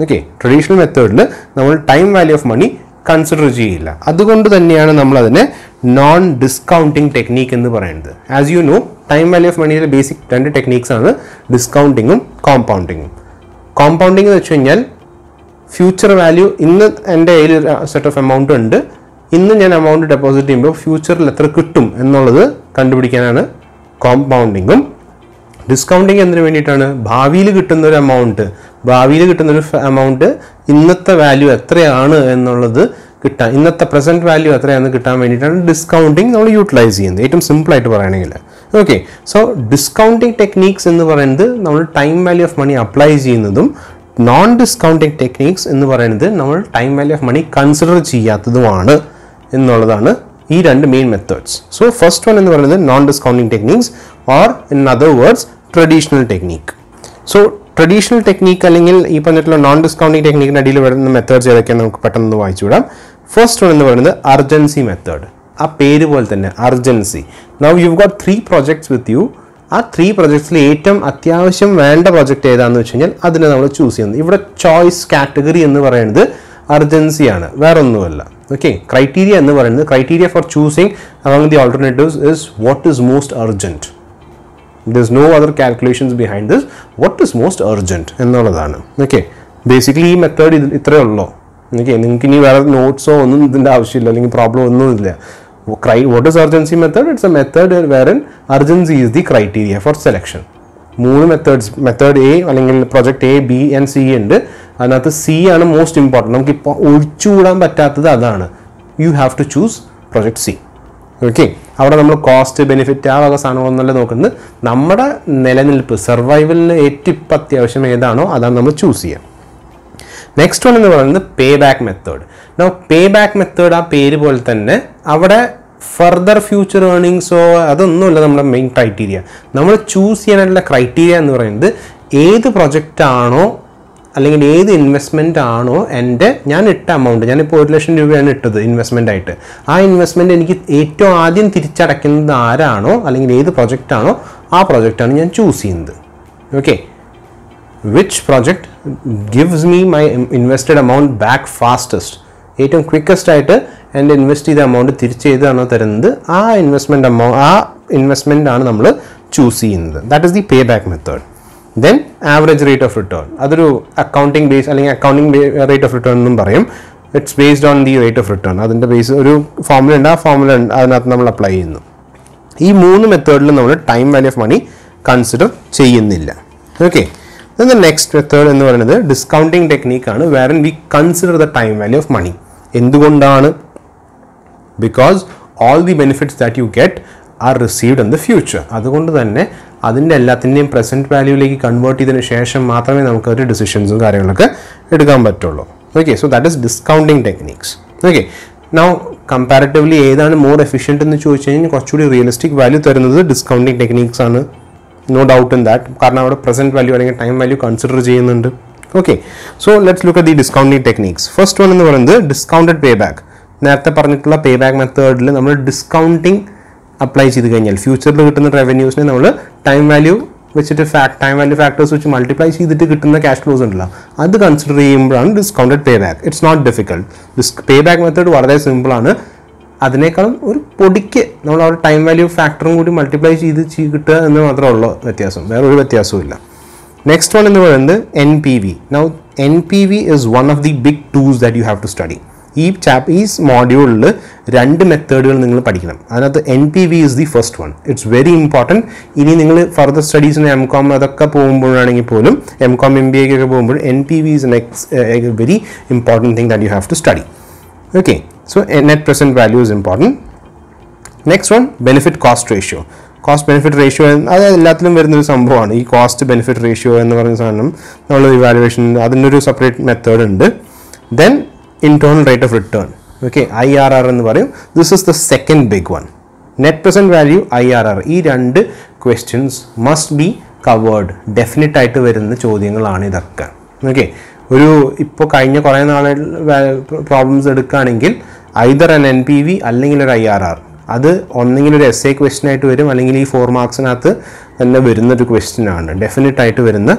ഓക്കെ ട്രഡീഷണൽ മെത്തേഡിൽ നമ്മൾ time value of money consider ചെയ്യില്ല. അതുകൊണ്ട് തന്നെയാണ് നമ്മൾ അതിനെ നോൺ ഡിസ്കൗണ്ടിങ് ടെക്നീക്ക് എന്ന് പറയുന്നത്. As you know time value of മണിയിലെ basic രണ്ട് ടെക്നീക്സ് ആണ് ഡിസ്കൗണ്ടിങ്ങും കോമ്പൗണ്ടിങ്ങും കോമ്പൗണ്ടിങ് എന്ന് വെച്ച് കഴിഞ്ഞാൽ ഫ്യൂച്ചർ വാല്യൂ ഇന്ന് എന്റെ കയ്യിൽ സെറ്റ് ഓഫ് എമൗണ്ട് ഉണ്ട്. ഇന്ന് ഞാൻ എമൗണ്ട് ഡെപ്പോസിറ്റ് ചെയ്യുമ്പോൾ ഫ്യൂച്ചറിൽ എത്ര കിട്ടും എന്നുള്ളത് കണ്ടുപിടിക്കാനാണ് കോമ്പൗണ്ടിങ്ങും ഡിസ്കൗണ്ടിങ് എന്തിനു വേണ്ടിയിട്ടാണ്? ഭാവിയിൽ കിട്ടുന്ന ഒരു എമൗണ്ട് ഭാവിയിൽ കിട്ടുന്ന ഒരു എമൗണ്ട് ഇന്നത്തെ വാല്യൂ എത്രയാണ് എന്നുള്ളത് കിട്ടാൻ ഇന്നത്തെ പ്രസന്റ് വാല്യൂ എത്രയാണെന്ന് കിട്ടാൻ വേണ്ടിയിട്ടാണ് ഡിസ്കൗണ്ടിങ് നമ്മൾ യൂട്ടിലൈസ് ചെയ്യുന്നത്. ഏറ്റവും സിമ്പിളായിട്ട് പറയുകയാണെങ്കിൽ. ഓക്കെ സോ ഡിസ്കൗണ്ടിങ് ടെക്നീക്സ് എന്ന് പറയുന്നത് നമ്മൾ time value of money apply ചെയ്യുന്നതും നോൺ ഡിസ്കൗണ്ടിങ് ടെക്നീക്സ് എന്ന് പറയുന്നത് നമ്മൾ time value of money consider ചെയ്യാത്തതുമാണ് എന്നുള്ളതാണ് ഈ രണ്ട് main methods so first one എന്ന് പറയുന്നത് non discounting techniques or in other words traditional technique so traditional technique അല്ലെങ്കിൽ ഈ പറഞ്ഞിട്ടുള്ള നോൺ ഡിസ്കൗണ്ടിങ് ടെക്നീക്കിന് അടിയിൽ വരുന്ന മെത്തേഡ്സ് ഏതൊക്കെയാണ് നമുക്ക് പെട്ടെന്ന് വായിച്ചു വിടാം. ഫസ്റ്റ് വൺ എന്ന് പറയുന്നത് അർജൻസി മെത്തേഡ് ആ പേര് പോലെ തന്നെ urgency now you got three projects with you ആ ത്രീ പ്രൊജക്ട്സിൽ ഏറ്റവും അത്യാവശ്യം വേണ്ട പ്രൊജക്റ്റ് ഏതാണെന്ന് വെച്ച് കഴിഞ്ഞാൽ അതിനെ നമ്മൾ ചൂസ് ചെയ്യുന്നത്. ഇവിടെ ചോയ്സ് കാറ്റഗറി എന്ന് പറയുന്നത് അർജൻസിയാണ് വേറെ ഒന്നുമല്ല ഓക്കെ ക്രൈറ്റീരിയ എന്ന് പറയുന്നത് criteria for choosing among the alternatives is what is most urgent this no other calculations behind this what is most urgent എന്നുള്ളതാണ്. ഓക്കെ ബേസിക്കലി ഈ മെത്തേഡ് ഇത് ഇത്രയേ ഉള്ളൂ. ഓക്കെ നിങ്ങൾക്ക് ഇനി വേറെ നോട്ട്സോ ഒന്നും ഇതിന്റെ ആവശ്യമില്ല. അല്ലെങ്കിൽ പ്രോബ്ലം ഒന്നുമില്ല what is urgency method it's a method wherein urgency is the criteria for selection മൂന്ന് മെത്തേഡ്സ് മെത്തേഡ് എ അല്ലെങ്കിൽ project A B and C ഉണ്ട്. അതിനകത്ത് സി ആണ് മോസ്റ്റ് ഇമ്പോർട്ടന്റ് നമുക്കിപ്പോൾ ഒഴിച്ചുകൂടാൻ പറ്റാത്തത് അതാണ്. You have to choose project C okay അവിടെ നമ്മൾ കോസ്റ്റ് ബെനിഫിറ്റ് ആ വക സാധനങ്ങളൊന്നല്ല നോക്കുന്നത്. നമ്മുടെ നിലനിൽപ്പ് സർവൈവലിന് ഏറ്റവും ഇപ്പം അത്യാവശ്യം ഏതാണോ അതാണ് നമ്മൾ ചൂസ് ചെയ്യുക. നെക്സ്റ്റ് വൺ എന്ന് പറയുന്നത് pay back method no pay back method ആ പേര് പോലെ തന്നെ അവിടെ ഫർദർ ഫ്യൂച്ചർ ഏർണിങ്സോ അതൊന്നുമല്ല നമ്മുടെ മെയിൻ ക്രൈറ്റീരിയ നമ്മൾ ചൂസ് ചെയ്യാനുള്ള ക്രൈറ്റീരിയ എന്ന് പറയുന്നത് ഏത് പ്രൊജക്റ്റ് ആണോ അല്ലെങ്കിൽ ഏത് ഇൻവെസ്റ്റ്മെന്റ് ആണോ എന്റെ ഞാൻ ഇട്ട എമൗണ്ട് ഞാനിപ്പോൾ ഒരു ലക്ഷം രൂപയാണ് ഇട്ടത് ഇൻവെസ്റ്റ്മെന്റ് ആയിട്ട്. ആ ഇൻവെസ്റ്റ്മെന്റ് എനിക്ക് ഏറ്റവും ആദ്യം തിരിച്ചടയ്ക്കുന്നത് ആരാണോ അല്ലെങ്കിൽ ഏത് പ്രൊജക്റ്റ് ആണോ ആ പ്രൊജക്റ്റാണ് ഞാൻ ചൂസ് ചെയ്യുന്നത്. Okay which project gives me my invested amount back fastest? ഏറ്റവും ക്വിക്കസ്റ്റ് ആയിട്ട് എന്റെ ഇൻവെസ്റ്റ് ചെയ്ത എമൗണ്ട് തിരിച്ച് ചെയ്താണോ തരുന്നത് ആ ഇൻവെസ്റ്റ്മെന്റ് എമൗ ആ ഇൻവെസ്റ്റ്മെന്റ് ആണ് നമ്മൾ ചൂസ് ചെയ്യുന്നത്. That is the pay back method then average rate of return അതൊരു അക്കൗണ്ടിങ് ബേസ് അല്ലെങ്കിൽ അക്കൗണ്ടിങ് റേറ്റ് ഓഫ് റിട്ടേൺ എന്നും പറയും. It's based on the rate of return അതിന്റെ ബേസ് ഒരു ഫോമുല ഉണ്ട്. ആ ഫോമുല അതിനകത്ത് നമ്മൾ അപ്ലൈ ചെയ്യുന്നു. ഈ മൂന്ന് മെത്തേഡിലും നമ്മൾ time value of money consider ചെയ്യുന്നില്ല. ഓക്കെ ദ നെക്സ്റ്റ് മെത്തേഡ് എന്ന് പറയുന്നത് discounting ടെക്നീക്കാണ് and we consider the time value of money എന്തുകൊണ്ടാണ്? Because all the benefits that you get are received in the future അതുകൊണ്ട് തന്നെ അതിന്റെ എല്ലാത്തിന്റെയും പ്രസന്റ് വാല്യൂയിലേക്ക് കൺവേർട്ട് ചെയ്തതിന് ശേഷം മാത്രമേ നമുക്ക് ഒരു ഡിസിഷൻസും കാര്യങ്ങളൊക്കെ എടുക്കാൻ പറ്റുള്ളൂ. Okay so that is discounting techniques okay now comparatively ഏതാണ് മോർ എഫിഷ്യന്റ് എന്ന് ചോദിച്ചു കഴിഞ്ഞാൽ കുറച്ചുകൂടി റിയലിസ്റ്റിക് വാല്യൂ തരുന്നത് ഡിസ്കൗണ്ടിങ് ടെക്നീക്സ് ആണ്. നോ ഡൗട്ട് ഇൻ ദാറ്റ് കാരണം അവിടെ പ്രസന്റ് വാല്യൂ അല്ലെങ്കിൽ ടൈം വാല്യൂ കൺസിഡർ ചെയ്യുന്നുണ്ട്. Okay so let's look at the discounting techniques first one എന്ന് പറയുന്നത് ഡിസ്കൗണ്ടഡ് പേ ബാക്ക് നേരത്തെ പറഞ്ഞിട്ടുള്ള പേ ബാക്ക് മെത്തേഡിൽ നമ്മൾ ഡിസ്കൗണ്ടിങ് അപ്ലൈ ചെയ്ത് കഴിഞ്ഞാൽ ഫ്യൂച്ചറിൽ കിട്ടുന്ന റവന്യൂസിനെ നമ്മൾ ടൈം വാല്യൂ വെച്ചിട്ട് ഫാക്ട് ടൈം വാല്യൂ ഫാക്ടേഴ്സ് വെച്ച് മൾട്ടിപ്ലൈ ചെയ്തിട്ട് കിട്ടുന്ന ക്യാഷ് ഫ്ലോസ് ഉണ്ടല്ലോ. അത് കൺസിഡർ ചെയ്യുമ്പോഴാണ് discounted pay back it's not difficult this pay back method വളരെ സിമ്പിളാണ് അതിനേക്കാളും ഒരു പൊടിക്ക് നമ്മൾ അവിടെ ടൈം വാല്യൂ ഫാക്ടറും കൂടി മൾട്ടിപ്ലൈ ചെയ്ത് കിട്ടുക എന്ന് മാത്രമേ ഉള്ളൂ വ്യത്യാസം. വേറെ ഒരു വ്യത്യാസവും ഇല്ല. നെക്സ്റ്റ് വൺ എന്ന് പറയുന്നത് N P V now N P V is one of the big tools that you have to study ഈ ചാപ്പ് ഈ മോഡ്യൂളിൽ രണ്ട് മെത്തേഡുകൾ നിങ്ങൾ പഠിക്കണം. അതിനകത്ത് N P V is the first one it's very important ഇനി നിങ്ങൾ ഫർദർ സ്റ്റഡീസിന് എം കോം അതൊക്കെ പോകുമ്പോഴാണെങ്കിൽ പോലും എം കോം എം ബി എക്കൊക്കെ പോകുമ്പോൾ N P V is next very important thing that you have to study okay. So net present value is important. Next one benefit cost ratio. Cost benefit ratio അത് എല്ലാത്തിലും വരുന്ന ഒരു സംഭവമാണ്. ഈ കോസ്റ്റ് ബെനിഫിറ്റ് റേഷ്യോ എന്ന് പറയുന്ന സാധനം നമ്മൾ ഇവാലുവേഷൻ അതിനൊരു സെപ്പറേറ്റ് മെത്തേഡ് ഉണ്ട്. Then internal rate of return okay I R R എന്ന് പറയും. This is the second big one net present value I R R ഈ രണ്ട് questions must be covered definite ആയിട്ട് വരുന്ന ചോദ്യങ്ങളാണ് ഇതൊക്കെ. ഓക്കെ ഒരു ഇപ്പോൾ കഴിഞ്ഞ കുറേ നാളെ പ്രോബ്ലംസ് എടുക്കുകയാണെങ്കിൽ either N N P V അല്ലെങ്കിൽ ഒരു ഐ ആർ ആർ അത് ഒന്നെങ്കിൽ ഒരു എസ് എ ക്വസ്റ്റ്യൻ ആയിട്ട് വരും അല്ലെങ്കിൽ ഈ ഫോർ മാർക്സിനകത്ത് തന്നെ വരുന്നൊരു ക്വസ്റ്റ്യൻ ആണ്. ഡെഫിനറ്റ് ആയിട്ട് വരുന്ന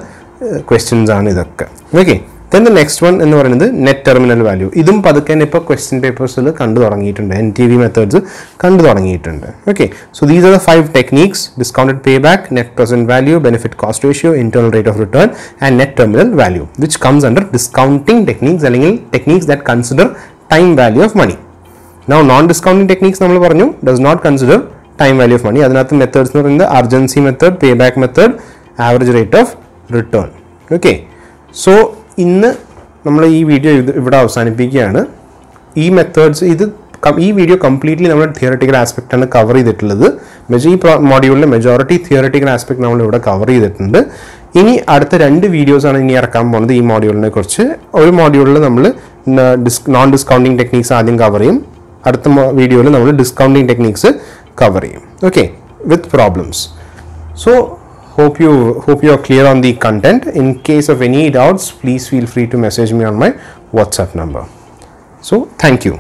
ക്വസ്റ്റ്യൻസ് ആണ് ഇതൊക്കെ. Okay then the next one എന്ന് പറയുന്നത് നെറ്റ് ടെർമിനൽ വാല്യൂ ഇതും പതുക്കെ തന്നെ ഇപ്പോൾ ക്വസ്റ്റ്യൻ പേപ്പേഴ്സിൽ കണ്ടു തുടങ്ങിയിട്ടുണ്ട്. എൻ ടി വി മെത്തേഡ്സ് കണ്ടു തുടങ്ങിയിട്ടുണ്ട്. Okay so these are the five techniques discounted pay back net present value benefit cost ratio internal rate of return and net terminal value which comes under discounting techniques അല്ലെങ്കിൽ techniques that consider time value of money now non discounting techniques നമ്മൾ പറഞ്ഞു does not consider time value of money അതിനകത്ത് മെത്തേഡ്സ് എന്ന് പറയുന്നത് urgency method pay back method average rate of return okay so ഇന്ന് നമ്മൾ ഈ വീഡിയോ ഇത് ഇവിടെ അവസാനിപ്പിക്കുകയാണ്. ഈ മെത്തേഡ്സ് ഇത് ഈ വീഡിയോ കംപ്ലീറ്റ്ലി നമ്മൾ തിയറട്ടിക്കൽ ആസ്പെക്റ്റാണ് കവർ ചെയ്തിട്ടുള്ളത്. ഈ മോഡ്യൂളിലെ മെജോറിറ്റി തിയറട്ടിക്കൽ ആസ്പെക്ട് നമ്മൾ ഇവിടെ കവർ ചെയ്തിട്ടുണ്ട് ഇനി അടുത്ത രണ്ട് വീഡിയോസാണ് ഇനി ഇറക്കാൻ പോകുന്നത് ഈ മോഡ്യൂളിനെ കുറിച്ച് ഒരു മോഡ്യൂളിൽ നമ്മൾ നോൺ ഡിസ്കൗണ്ടിങ് ടെക്നീക്സ് ആദ്യം കവർ ചെയ്യും അടുത്ത വീഡിയോയിൽ നമ്മൾ ഡിസ്കൗണ്ടിങ് ടെക്നീക്സ് കവർ ചെയ്യും okay with problems so hope you hope you are clear on the content. In case of any doubts, please feel free to message me on my WhatsApp number. So thank you.